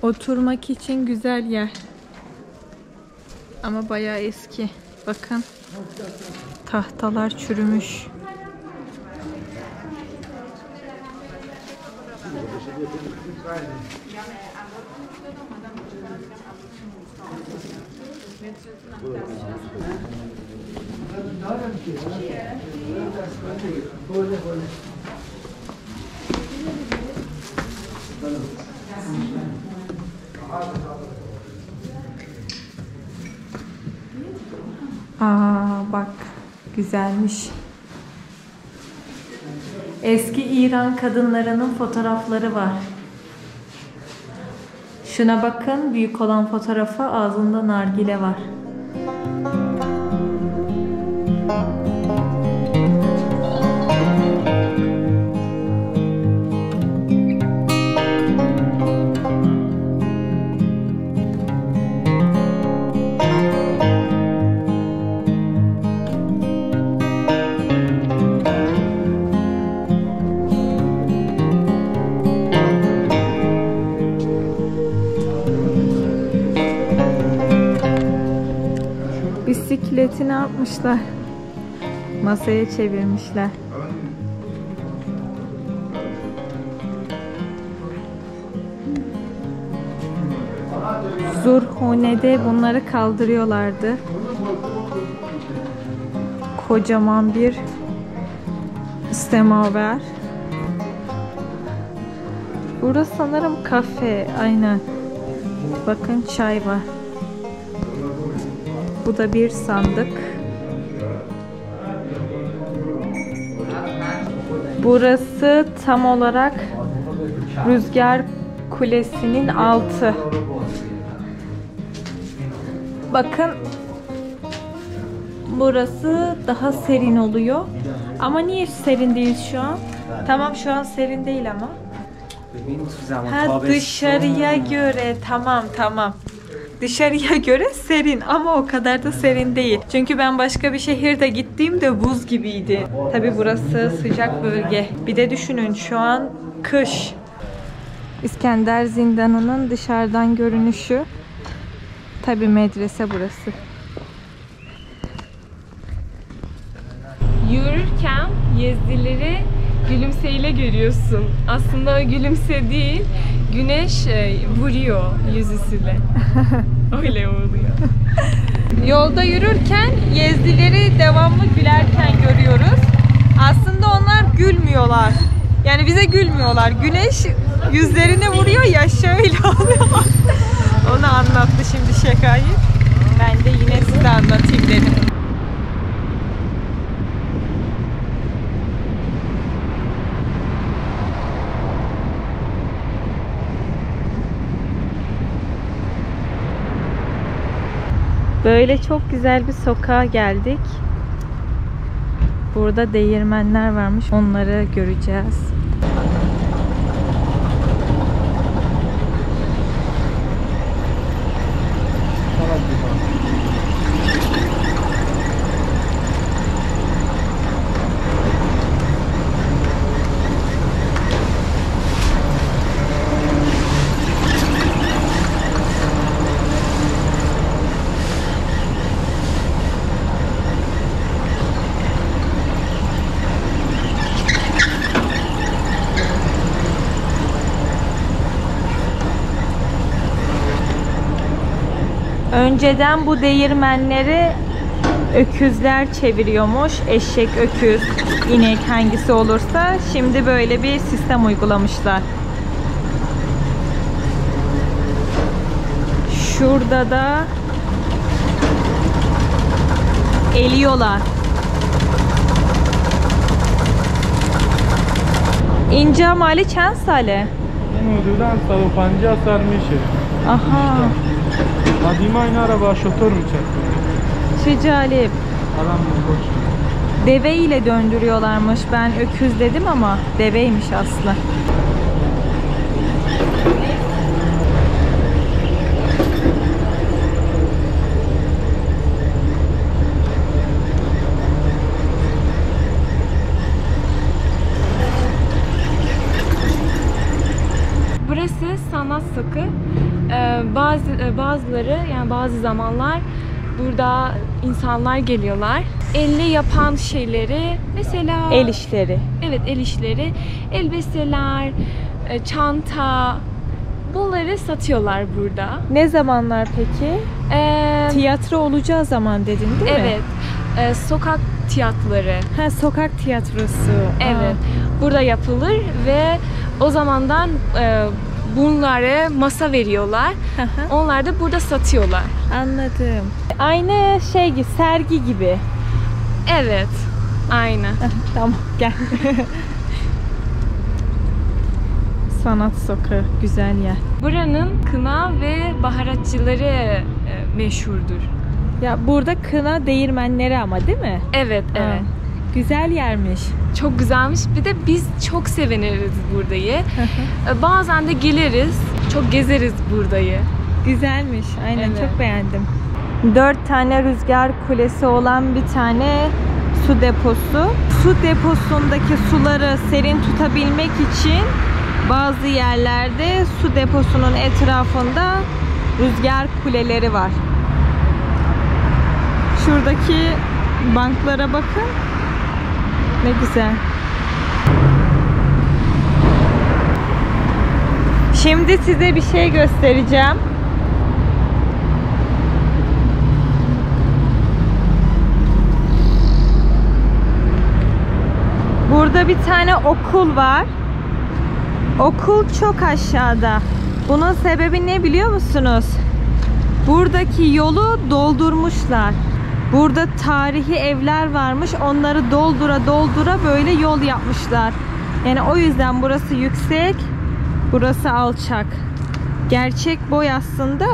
[SPEAKER 1] Oturmak için güzel yer. Ama bayağı eski. Bakın. Tahtalar çürümüş. Aa bak güzelmiş. Eski İran kadınlarının fotoğrafları var. Şuna bakın büyük olan fotoğrafa ağzında nargile var. Yapmışlar? Masaya çevirmişler. Zurhune'de bunları kaldırıyorlardı. Kocaman bir semaver. Burası sanırım kafe. Aynen. Bakın çay var. Bu da bir sandık. Burası tam olarak Rüzgar Kulesi'nin altı. Bakın burası daha serin oluyor. Ama niye serin değil şu an? Tamam şu an serin değil ama. Ha dışarıya göre tamam tamam. Dışarıya göre serin ama o kadar da serin değil. Çünkü ben başka bir şehirde gittiğimde buz gibiydi. Tabi burası sıcak bölge. Bir de düşünün şu an kış. İskender Zindanı'nın dışarıdan görünüşü. Tabi medrese burası.
[SPEAKER 2] Yürürken Yezdileri gülümseyle görüyorsun. Aslında o gülümse değil, güneş e, vuruyor yüzüsüyle. Öyle oluyor.
[SPEAKER 1] Yolda yürürken Yezdileri devamlı gülerken görüyoruz. Aslında onlar gülmüyorlar. Yani bize gülmüyorlar. Güneş yüzlerine vuruyor ya şöyle oluyor. Onu anlattı şimdi şakayı. Ben de yine size anlatayım dedim. Böyle çok güzel bir sokağa geldik. Burada değirmenler varmış. Onları göreceğiz. Önceden bu değirmenleri öküzler çeviriyormuş. Eşek, öküz, inek hangisi olursa. Şimdi böyle bir sistem uygulamışlar. Şurada da eliyorlar. İnce amali çen sale.
[SPEAKER 4] En ucudan salı panca sarmışı.
[SPEAKER 1] Aha.
[SPEAKER 4] İşte. Kadim aynı araba şoför mü
[SPEAKER 1] çarptı? Şecalip.
[SPEAKER 4] Adam boş.
[SPEAKER 1] Deve ile döndürüyorlarmış. Ben öküz dedim ama deveymiş
[SPEAKER 2] aslında. Bazıları yani bazı zamanlar burada insanlar geliyorlar. Elle yapan şeyleri mesela
[SPEAKER 1] El işleri.
[SPEAKER 2] Evet el işleri, elbiseler, e, çanta bunları satıyorlar burada.
[SPEAKER 1] Ne zamanlar peki?
[SPEAKER 2] Ee,
[SPEAKER 1] Tiyatro olacağı zaman dedin değil mi?
[SPEAKER 2] evet. e, sokak tiyatroları.
[SPEAKER 1] Ha sokak tiyatrosu.
[SPEAKER 2] Evet. Burada yapılır ve o zamandan e, bunları masa veriyorlar. Onlar da burada satıyorlar.
[SPEAKER 1] Anladım. Aynı şey gibi, sergi gibi.
[SPEAKER 2] Evet. Aynı.
[SPEAKER 1] Tamam gel. Sanat sokağı güzel yer.
[SPEAKER 2] Buranın kına ve baharatçıları e, meşhurdur.
[SPEAKER 1] Ya burada kına değirmenleri ama değil mi?
[SPEAKER 2] Evet, evet.
[SPEAKER 1] Ha, Güzel yermiş.
[SPEAKER 2] Çok güzelmiş. Bir de biz çok seviniriz buradayı. E, Bazen de geliriz, çok gezeriz buradayı.
[SPEAKER 1] Güzelmiş. Aynen
[SPEAKER 2] Evet.
[SPEAKER 1] çok beğendim. Dört tane rüzgar kulesi olan bir tane su deposu. Su deposundaki suları serin tutabilmek için bazı yerlerde su deposunun etrafında rüzgar kuleleri var. Şuradaki banklara bakın. Ne güzel. Şimdi size bir şey göstereceğim. Burada bir tane okul var. Okul çok aşağıda. Bunun sebebi ne biliyor musunuz? Buradaki yolu doldurmuşlar. Burada tarihi evler varmış. Onları doldura doldura böyle yol yapmışlar. Yani o yüzden burası yüksek, burası alçak. Gerçek boy aslında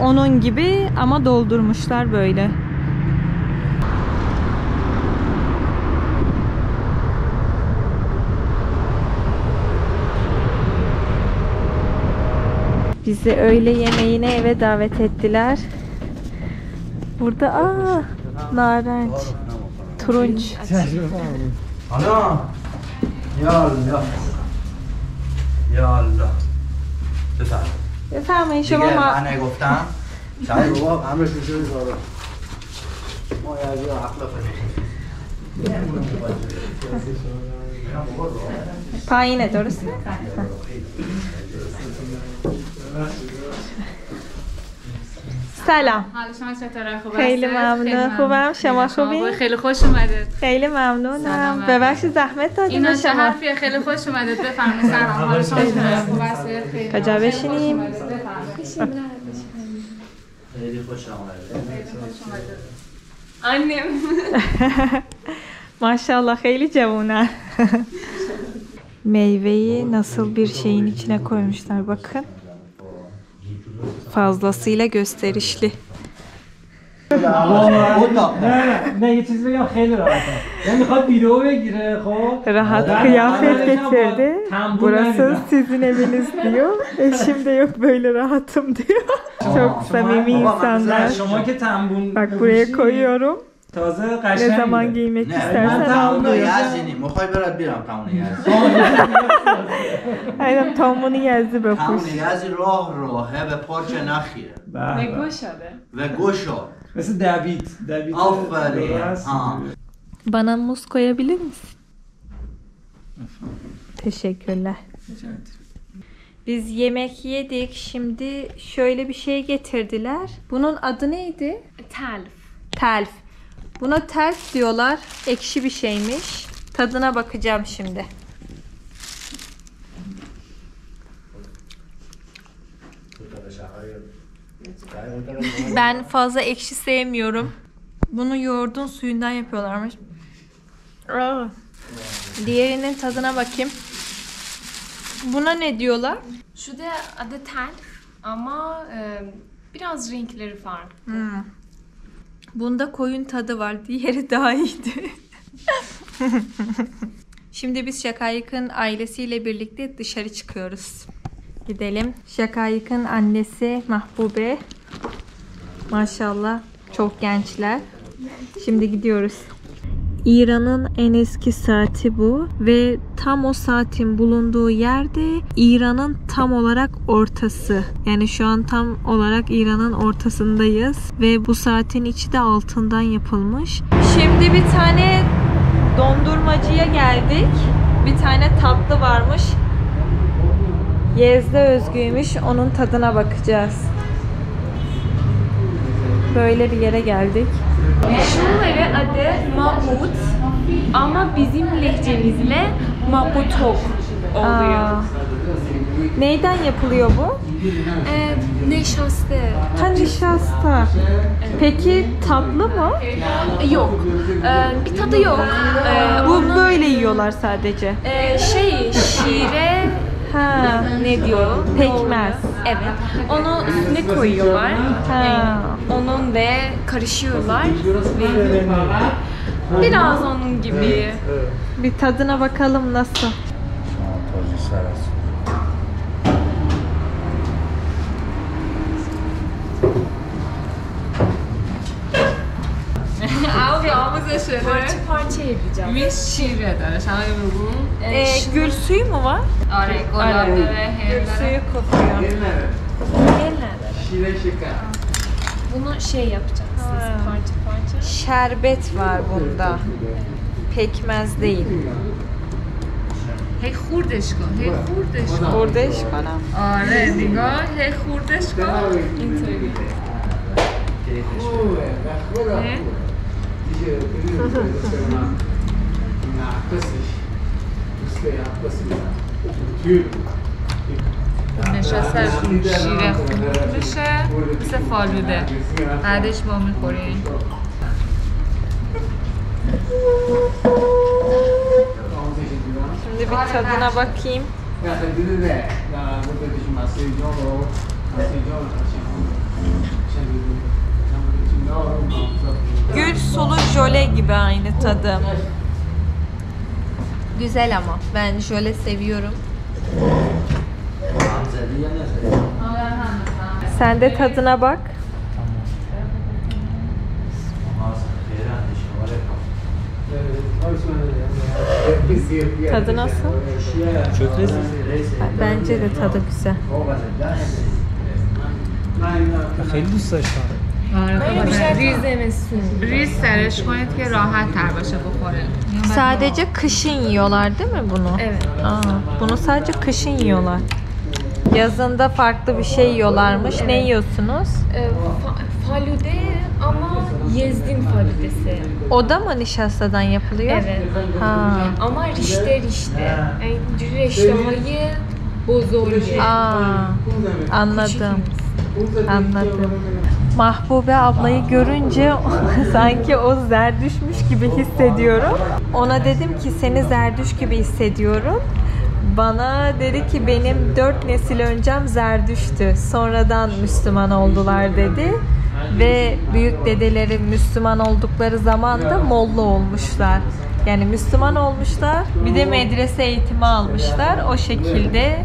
[SPEAKER 1] onun gibi ama doldurmuşlar böyle. Bizi öğle yemeğine eve davet ettiler. Burada aa نارنج ترنج
[SPEAKER 3] انا Ya الله یا الله
[SPEAKER 1] بفرم
[SPEAKER 3] این
[SPEAKER 1] شما ما
[SPEAKER 3] من گفتم چای بابا همش میشه داره ما از
[SPEAKER 1] پایینه درسته؟ سلام.
[SPEAKER 7] حال شما چطوره؟ خوب
[SPEAKER 1] خیلی؟ ممنون. خوبم؟ شما خوبی؟
[SPEAKER 7] خیلی خوش اومدید.
[SPEAKER 1] خیلی ممنونم. ببخشید زحمت دادیم
[SPEAKER 7] اینا
[SPEAKER 1] به شما.
[SPEAKER 7] حرفیه؟ خیلی خوش اومدید. بفرمایید. سلام. حال شما خوب هستید؟ خیلی
[SPEAKER 1] کجا. بشینیم؟
[SPEAKER 7] اومدید.
[SPEAKER 3] خیلی خوش آمده
[SPEAKER 2] Annem.
[SPEAKER 1] Maşallah خیلی جوونه Meyveyi nasıl bir şeyin içine koymuşlar bakın. Fazlasıyla gösterişli.
[SPEAKER 4] نه نه یه چیزی بگم خیلی راحته یعنی میخواد ویدیو بگیره خب
[SPEAKER 1] Rahat
[SPEAKER 4] Ben-
[SPEAKER 1] kıyafet
[SPEAKER 4] ben
[SPEAKER 1] getirdi.
[SPEAKER 4] tam bu
[SPEAKER 1] Burası
[SPEAKER 4] nerede?
[SPEAKER 1] sizin eviniz diyor. Eşim de yok böyle rahatım diyor. Çok samimi insanlar.
[SPEAKER 4] شما که تنبون
[SPEAKER 1] Bak buraya
[SPEAKER 4] بپوشی،
[SPEAKER 1] koyuyorum.
[SPEAKER 4] تازه
[SPEAKER 1] Ne
[SPEAKER 4] قشنگه
[SPEAKER 1] zaman giymek
[SPEAKER 3] نه
[SPEAKER 1] istersen
[SPEAKER 3] من
[SPEAKER 1] al
[SPEAKER 3] تمام
[SPEAKER 1] diyor.
[SPEAKER 3] یزدی میخوای برات بیرم تمام یزدی
[SPEAKER 1] Aynen tam bunu yazdı be
[SPEAKER 3] تمام
[SPEAKER 1] puş.
[SPEAKER 3] یزدی راه راهه به پارچه نخیره
[SPEAKER 4] به به.
[SPEAKER 2] Ve şöyle.
[SPEAKER 3] و گشا
[SPEAKER 4] مثل دوید دوید
[SPEAKER 3] آفرین
[SPEAKER 4] درست.
[SPEAKER 3] آه.
[SPEAKER 1] Bana muz koyabilir misin? Teşekkürler. Biz yemek yedik. Şimdi şöyle bir şey getirdiler. Bunun adı neydi?
[SPEAKER 2] Telf.
[SPEAKER 1] Telf. Buna telf diyorlar. Ekşi bir şeymiş. Tadına bakacağım şimdi. Ben fazla ekşi sevmiyorum. Bunu yoğurdun suyundan yapıyorlarmış. Aa. Diğerinin tadına bakayım. Buna ne diyorlar?
[SPEAKER 2] Şu da adı tel ama e, biraz renkleri farklı.
[SPEAKER 1] Bunda koyun tadı var. Diğeri daha iyiydi. Şimdi biz Şakayık'ın ailesiyle birlikte dışarı çıkıyoruz. Gidelim. Şakayık'ın annesi Mahbube. Maşallah çok gençler. Şimdi gidiyoruz. İran'ın en eski saati bu ve tam o saatin bulunduğu yerde İran'ın tam olarak ortası. Yani şu an tam olarak İran'ın ortasındayız ve bu saatin içi de altından yapılmış. Şimdi bir tane dondurmacıya geldik. Bir tane tatlı varmış. Yezde özgüymüş. Onun tadına bakacağız. Böyle bir yere geldik.
[SPEAKER 2] Şunları adı Mahmut ama bizim lehçemizle Maputok oluyor.
[SPEAKER 1] Aa, neyden yapılıyor bu?
[SPEAKER 2] E, neşaste.
[SPEAKER 1] Ha nişasta. Peki tatlı mı?
[SPEAKER 2] Yok. E, bir tadı yok. E,
[SPEAKER 1] Bu böyle yiyorlar sadece.
[SPEAKER 2] e, şey şire
[SPEAKER 1] Ha.
[SPEAKER 2] Ne diyor?
[SPEAKER 1] Pekmez.
[SPEAKER 2] Evet. Onu üstüne koyuyorlar.
[SPEAKER 1] Ha.
[SPEAKER 2] E, onun ve karışıyorlar. Biraz onun gibi.
[SPEAKER 1] Bir tadına bakalım nasıl.
[SPEAKER 3] Toz sarısı. است
[SPEAKER 7] Abi ağzı şöyle.
[SPEAKER 2] Parça parça yiyeceğim.
[SPEAKER 7] Mis şire داره شما بگو
[SPEAKER 1] Ee, gül suyu mu var?
[SPEAKER 7] آره گلاب داره هر
[SPEAKER 1] Gül
[SPEAKER 7] داره
[SPEAKER 1] suyu kokuyor.
[SPEAKER 2] El nerede? Bunu şey yapacaksınız
[SPEAKER 1] Ha.
[SPEAKER 2] parça parça.
[SPEAKER 1] Şerbet var bunda. Pekmez değil.
[SPEAKER 7] هی خوردش کن هی خوردش کن
[SPEAKER 1] Burada iş bana.
[SPEAKER 7] آره نگاه هی خوردش کن
[SPEAKER 2] اینطوری.
[SPEAKER 7] na پسش دوسته یا پسی توی نشست از شیره خون بشه مثل فالوده بعدش ما می‌خوریم
[SPEAKER 1] Şimdi bir tadına bakayım. Gül sulu jöle gibi aynı tadı. Güzel ama. Ben jöle seviyorum. Sen de tadına bak. Tadı nasıl?
[SPEAKER 4] Çok lezzetli.
[SPEAKER 1] Bence de tadı güzel.
[SPEAKER 4] خیلی دوست داشتم
[SPEAKER 7] آره
[SPEAKER 2] ریز زمستون.
[SPEAKER 7] ریز سرش کنید که راحت تر باشه بخوره
[SPEAKER 1] Sadece kışın yiyorlar değil mi bunu?
[SPEAKER 2] Evet.
[SPEAKER 1] Aa, bunu sadece kışın yiyorlar. Yazında farklı bir şey yiyorlarmış. Ne yiyorsunuz?
[SPEAKER 2] E, fa- falude ama Yezdin faludesi.
[SPEAKER 1] O da mı nişastadan yapılıyor?
[SPEAKER 2] Evet.
[SPEAKER 1] Ha.
[SPEAKER 2] Ama rişte rişte. Yani reşte های بزرگه.
[SPEAKER 1] Aa, anladım. Anladım. Mahbube ablayı görünce sanki o zerdüşmüş gibi hissediyorum. Ona dedim ki seni zerdüş gibi hissediyorum. Bana dedi ki benim dört nesil öncem zerdüştü. Sonradan Müslüman oldular dedi. Ve büyük dedeleri Müslüman oldukları zaman da Molla olmuşlar. Yani Müslüman olmuşlar. Bir de medrese eğitimi almışlar. O şekilde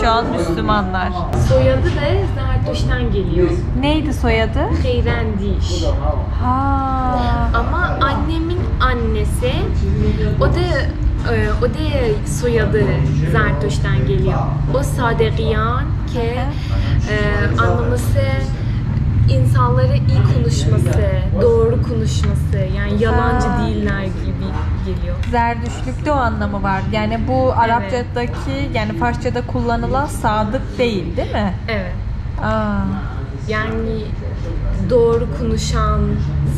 [SPEAKER 1] şu an Müslümanlar.
[SPEAKER 2] Soyadı da Zerdüş'ten geliyor.
[SPEAKER 1] Neydi soyadı?
[SPEAKER 2] Xeyrendiş.
[SPEAKER 1] Ha.
[SPEAKER 2] Ama annemin annesi o da e, o da soyadı Zerdüş'ten geliyor. O Sadekiyan ki e, anlaması insanlara iyi konuşması, doğru konuşması yani yalancı
[SPEAKER 1] Ha.
[SPEAKER 2] değiller gibi geliyor.
[SPEAKER 1] Zerdüşlükte o anlamı var. Yani bu Arapçadaki yani Farsçada kullanılan sadık değil değil mi?
[SPEAKER 2] Evet.
[SPEAKER 1] Aa.
[SPEAKER 2] Yani doğru konuşan,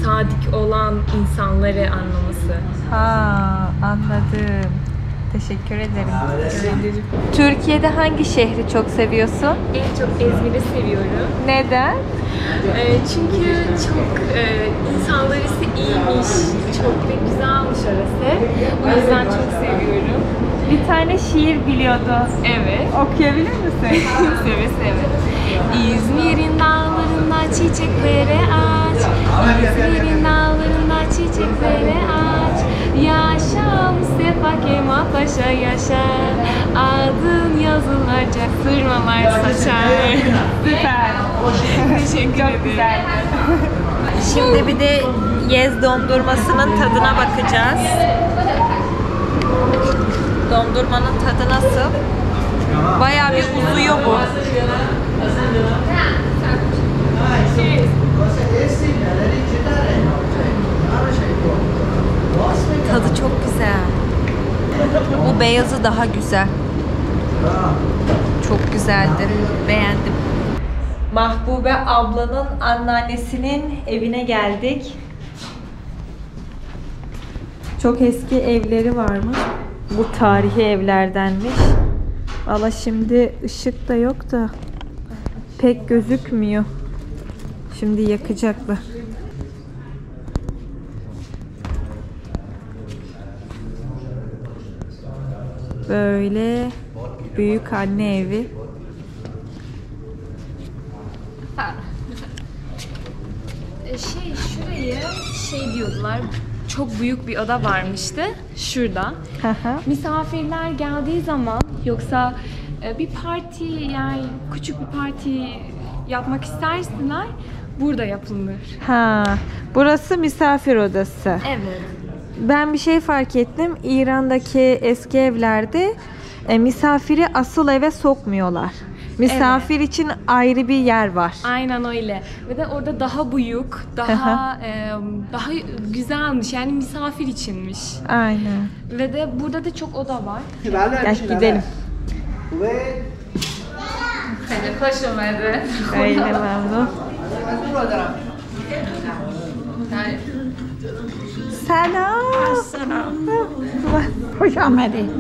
[SPEAKER 2] sadık olan insanları anlaması.
[SPEAKER 1] Ha, anladım. Teşekkür ederim. Türkiye'de hangi şehri çok seviyorsun?
[SPEAKER 2] En çok İzmir'i seviyorum.
[SPEAKER 1] Neden?
[SPEAKER 2] Ee, çünkü çok e, insanlarısı iyiymiş, çok da güzelmiş orası. O yüzden çok seviyorum.
[SPEAKER 1] Bir tane şiir biliyordu.
[SPEAKER 2] Evet.
[SPEAKER 1] Okuyabilir misin?
[SPEAKER 2] seve seve. İzmir'in dağlarında çiçeklere aç. İzmir'in dağlarında çiçeklere aç. Yaşa Mustafa Kemal Paşa yaşa. Adın yazılacak sırmalar saçar.
[SPEAKER 1] Süper.
[SPEAKER 2] Teşekkür
[SPEAKER 1] Çok
[SPEAKER 2] ederim.
[SPEAKER 1] güzel. Şimdi bir de Yez dondurmasının tadına bakacağız. Dondurmanın tadı nasıl? Bayağı bir uzuyor bu. Tadı çok güzel. Bu beyazı daha güzel. Çok güzeldi. Beğendim. Mahbube ablanın anneannesinin evine geldik. Çok eski evleri varmış. Bu tarihi evlerdenmiş. Valla şimdi ışık da yok da pek gözükmüyor. Şimdi yakacaklar. Böyle büyük anne evi.
[SPEAKER 2] Şey şurayı şey diyordular çok büyük bir oda varmıştı şurada. Misafirler geldiği zaman yoksa e, bir parti yani küçük bir parti yapmak isterseler burada yapılır.
[SPEAKER 1] ha, burası misafir odası.
[SPEAKER 2] Evet.
[SPEAKER 1] Ben bir şey fark ettim. İran'daki eski evlerde e, misafiri asıl eve sokmuyorlar. Misafir evet. için ayrı bir yer var.
[SPEAKER 2] Aynen öyle. Ve de orada daha büyük, daha e, daha güzelmiş. Yani misafir içinmiş.
[SPEAKER 1] Aynen.
[SPEAKER 2] Ve de burada da çok oda var.
[SPEAKER 1] Gel gidelim.
[SPEAKER 7] Ve Hani hoş olmadı.
[SPEAKER 1] Öyle memnun. سلام.
[SPEAKER 8] سلام خوش آمدی.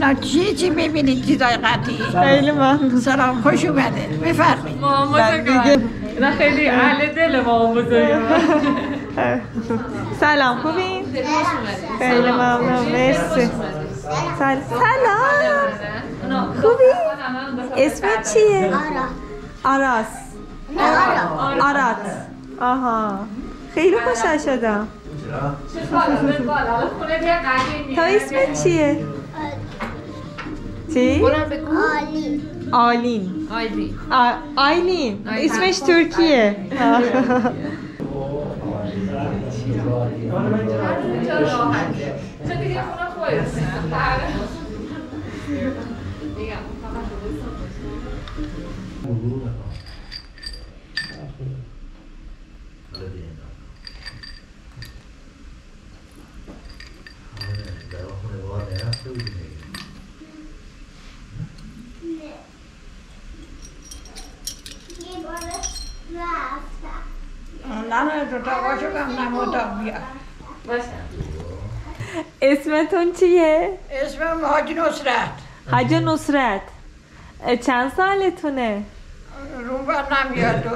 [SPEAKER 8] نه چی چی ببینید چیزای قطعی
[SPEAKER 1] خیلی ممنون.
[SPEAKER 8] سلام. خوش اومده بفرمایید.
[SPEAKER 2] نه خیلی اهل دل ما
[SPEAKER 1] سلام. خوبین؟ خیلی ممنون. مرسی. سل- سلام. خوبی؟ اسمت چیه؟ آراس. آرات آها. خیلی خوشحال شدم. تو اسمت چیه؟ چی؟ آلین آ- آیلین. اسمش ترکیه. اسمتون چیه؟
[SPEAKER 8] اسمم حاجی نصرت.
[SPEAKER 1] حاج نصرت. چند سالتونه؟
[SPEAKER 8] رو نمیاد. دو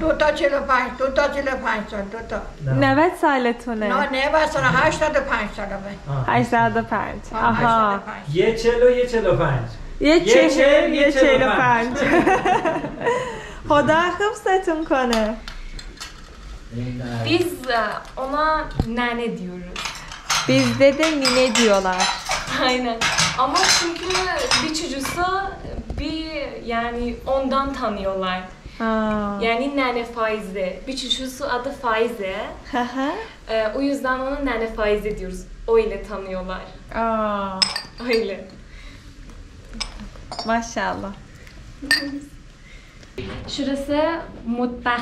[SPEAKER 8] دو تا چلو پنج دو تا چلو پنج سال دو تا.
[SPEAKER 1] 90 سالتونه.
[SPEAKER 8] نه نه بس هشتاد و پنج سالمه
[SPEAKER 1] 85 آها.
[SPEAKER 4] یه چلو یه چلو پنج.
[SPEAKER 1] یه چهل یه
[SPEAKER 4] یه
[SPEAKER 1] چهل
[SPEAKER 4] چهل
[SPEAKER 1] و
[SPEAKER 4] و
[SPEAKER 1] پنج. خدا حفظتون کنه.
[SPEAKER 2] Biz e, ona nene diyoruz.
[SPEAKER 1] Bizde de nine diyorlar.
[SPEAKER 2] Aynen. Ama çünkü bir çocuğusu bir yani ondan tanıyorlar.
[SPEAKER 1] Ha.
[SPEAKER 2] Yani nene Faize. Bir çocuğusu adı Faize.
[SPEAKER 1] Hı hı.
[SPEAKER 2] E, o yüzden ona nene Faize diyoruz. Öyle tanıyorlar.
[SPEAKER 1] Aa,
[SPEAKER 2] Öyle.
[SPEAKER 1] maşallah.
[SPEAKER 2] Şurası mutfağa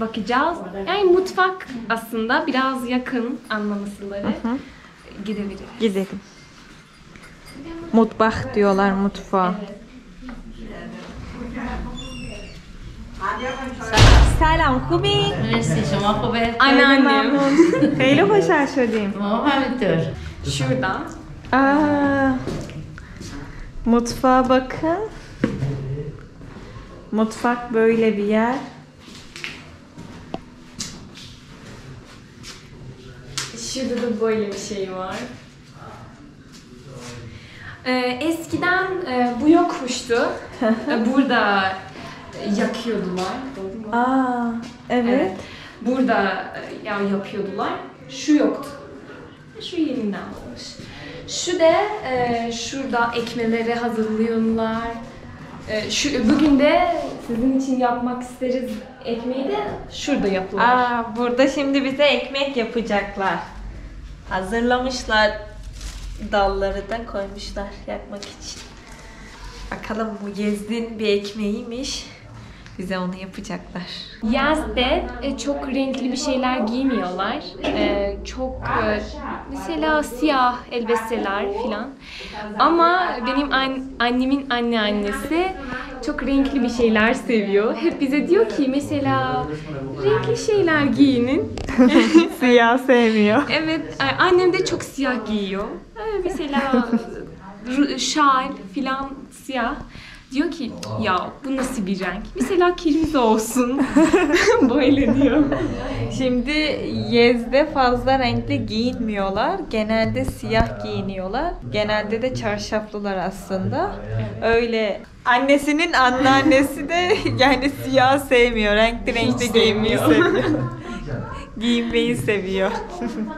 [SPEAKER 2] bakacağız. Yani mutfak aslında biraz yakın anlamasıları.
[SPEAKER 1] hı
[SPEAKER 2] Gidebiliriz.
[SPEAKER 1] Gidelim. Mutfak diyorlar mutfağa. سلام خوبی؟
[SPEAKER 7] مرسی شما خوبه
[SPEAKER 1] خیلی
[SPEAKER 2] Anneannem.
[SPEAKER 1] ممنون خیلی خوشحال شدیم
[SPEAKER 7] ما همینطور
[SPEAKER 2] Şurada.
[SPEAKER 1] Aa, mutfağa bakın. Mutfak böyle bir yer.
[SPEAKER 2] Şurada da böyle bir şey var. Ee, eskiden e, bu yokmuştu. Ee, Burada yakıyordular. Doğru mu?
[SPEAKER 1] Aa,
[SPEAKER 2] Evet. Burada e, ya yapıyordular. Şu yoktu. Şu yeniden olmuş. Şu da e, şurada ekmeleri hazırlıyorlar. E, şu bugün de sizin için yapmak isteriz ekmeği de şurada yapılıyor.
[SPEAKER 1] Aa, burada şimdi bize ekmek yapacaklar. Hazırlamışlar. Dalları da koymuşlar yakmak için. Bakalım bu Yezdin bir ekmeğiymiş. Bize onu yapacaklar.
[SPEAKER 2] Yazda e, çok renkli bir şeyler giymiyorlar. E, çok e, mesela siyah elbiseler filan. Ama benim an- annemin anneannesi çok renkli bir şeyler seviyor. Hep bize diyor ki mesela renkli şeyler giyinin.
[SPEAKER 1] Siyah sevmiyor.
[SPEAKER 2] Evet, e, annem de çok siyah giyiyor. E, Mesela şal filan siyah. Diyor ki ya bu nasıl bir renk? Mesela kırmızı olsun. Böyle diyor.
[SPEAKER 1] Şimdi Yez'de fazla renkli giyinmiyorlar. Genelde siyah giyiniyorlar. Genelde de çarşaflılar aslında. Öyle annesinin anneannesi de yani siyah sevmiyor. Renkli renkli giyinmeyi seviyor. Giyinmeyi seviyor.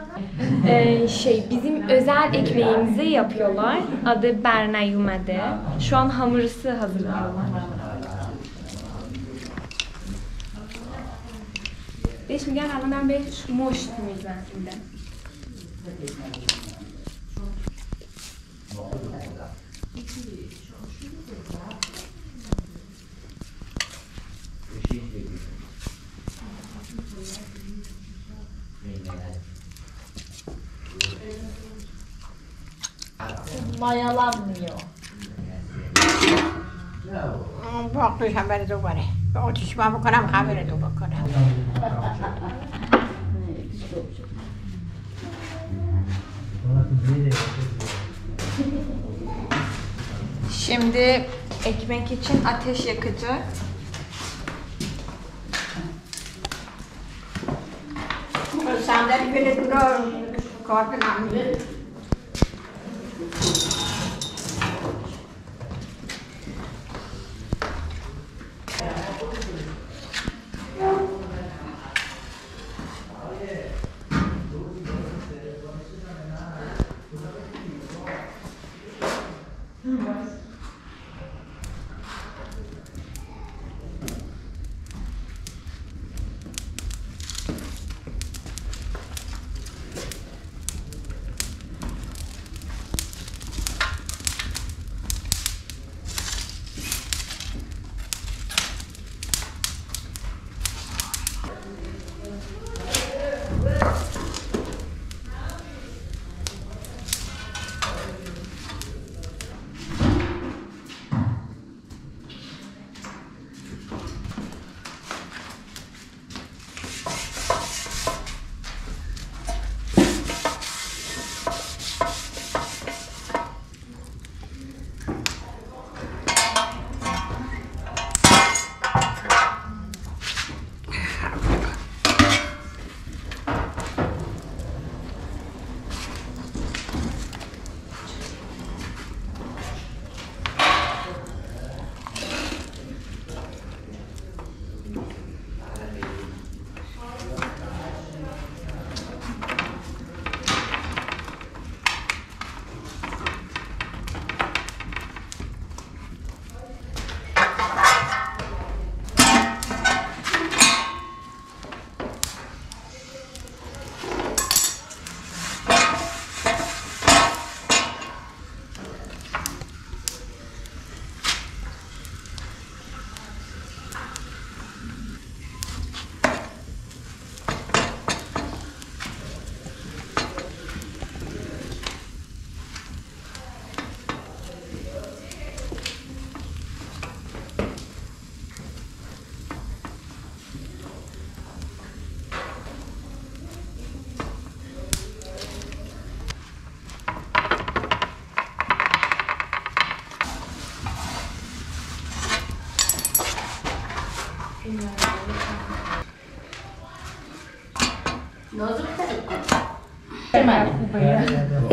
[SPEAKER 2] Ee, şey bizim özel ekmeğimizi yapıyorlar. Adı bernayumade. Şu an hamurusu hazırlıyorlar. بهش میگن الانم بهش مشت میزن
[SPEAKER 1] Mayalanmıyor.
[SPEAKER 8] باقیش هم بره دوباره به آتیش من بکنم خمیر تو بکنم
[SPEAKER 1] Şimdi ekmek için ateş yakacak.
[SPEAKER 8] صندلی بده تو را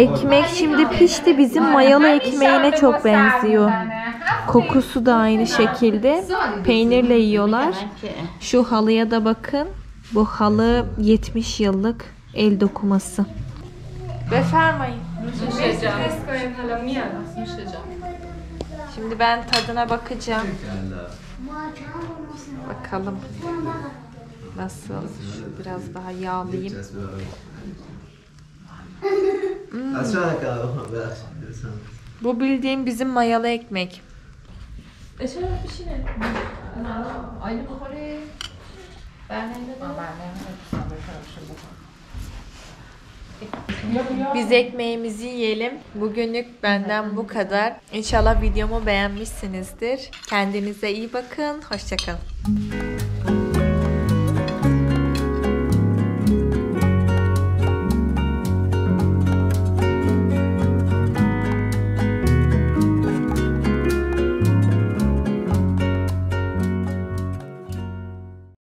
[SPEAKER 1] Ekmek şimdi pişti. Bizim mayalı ekmeğine çok benziyor. Kokusu da aynı şekilde. Peynirle yiyorlar. Şu halıya da bakın. Bu halı 70 yıllık el dokuması. Befermayın. Şimdi ben tadına bakacağım. Bakalım. Nasıl? Şu biraz daha yağlayayım. Hmm. Bu bildiğim bizim mayalı ekmek. Biz ekmeğimizi yiyelim. Bugünlük benden bu kadar. İnşallah videomu beğenmişsinizdir. Kendinize iyi bakın. Hoşçakalın.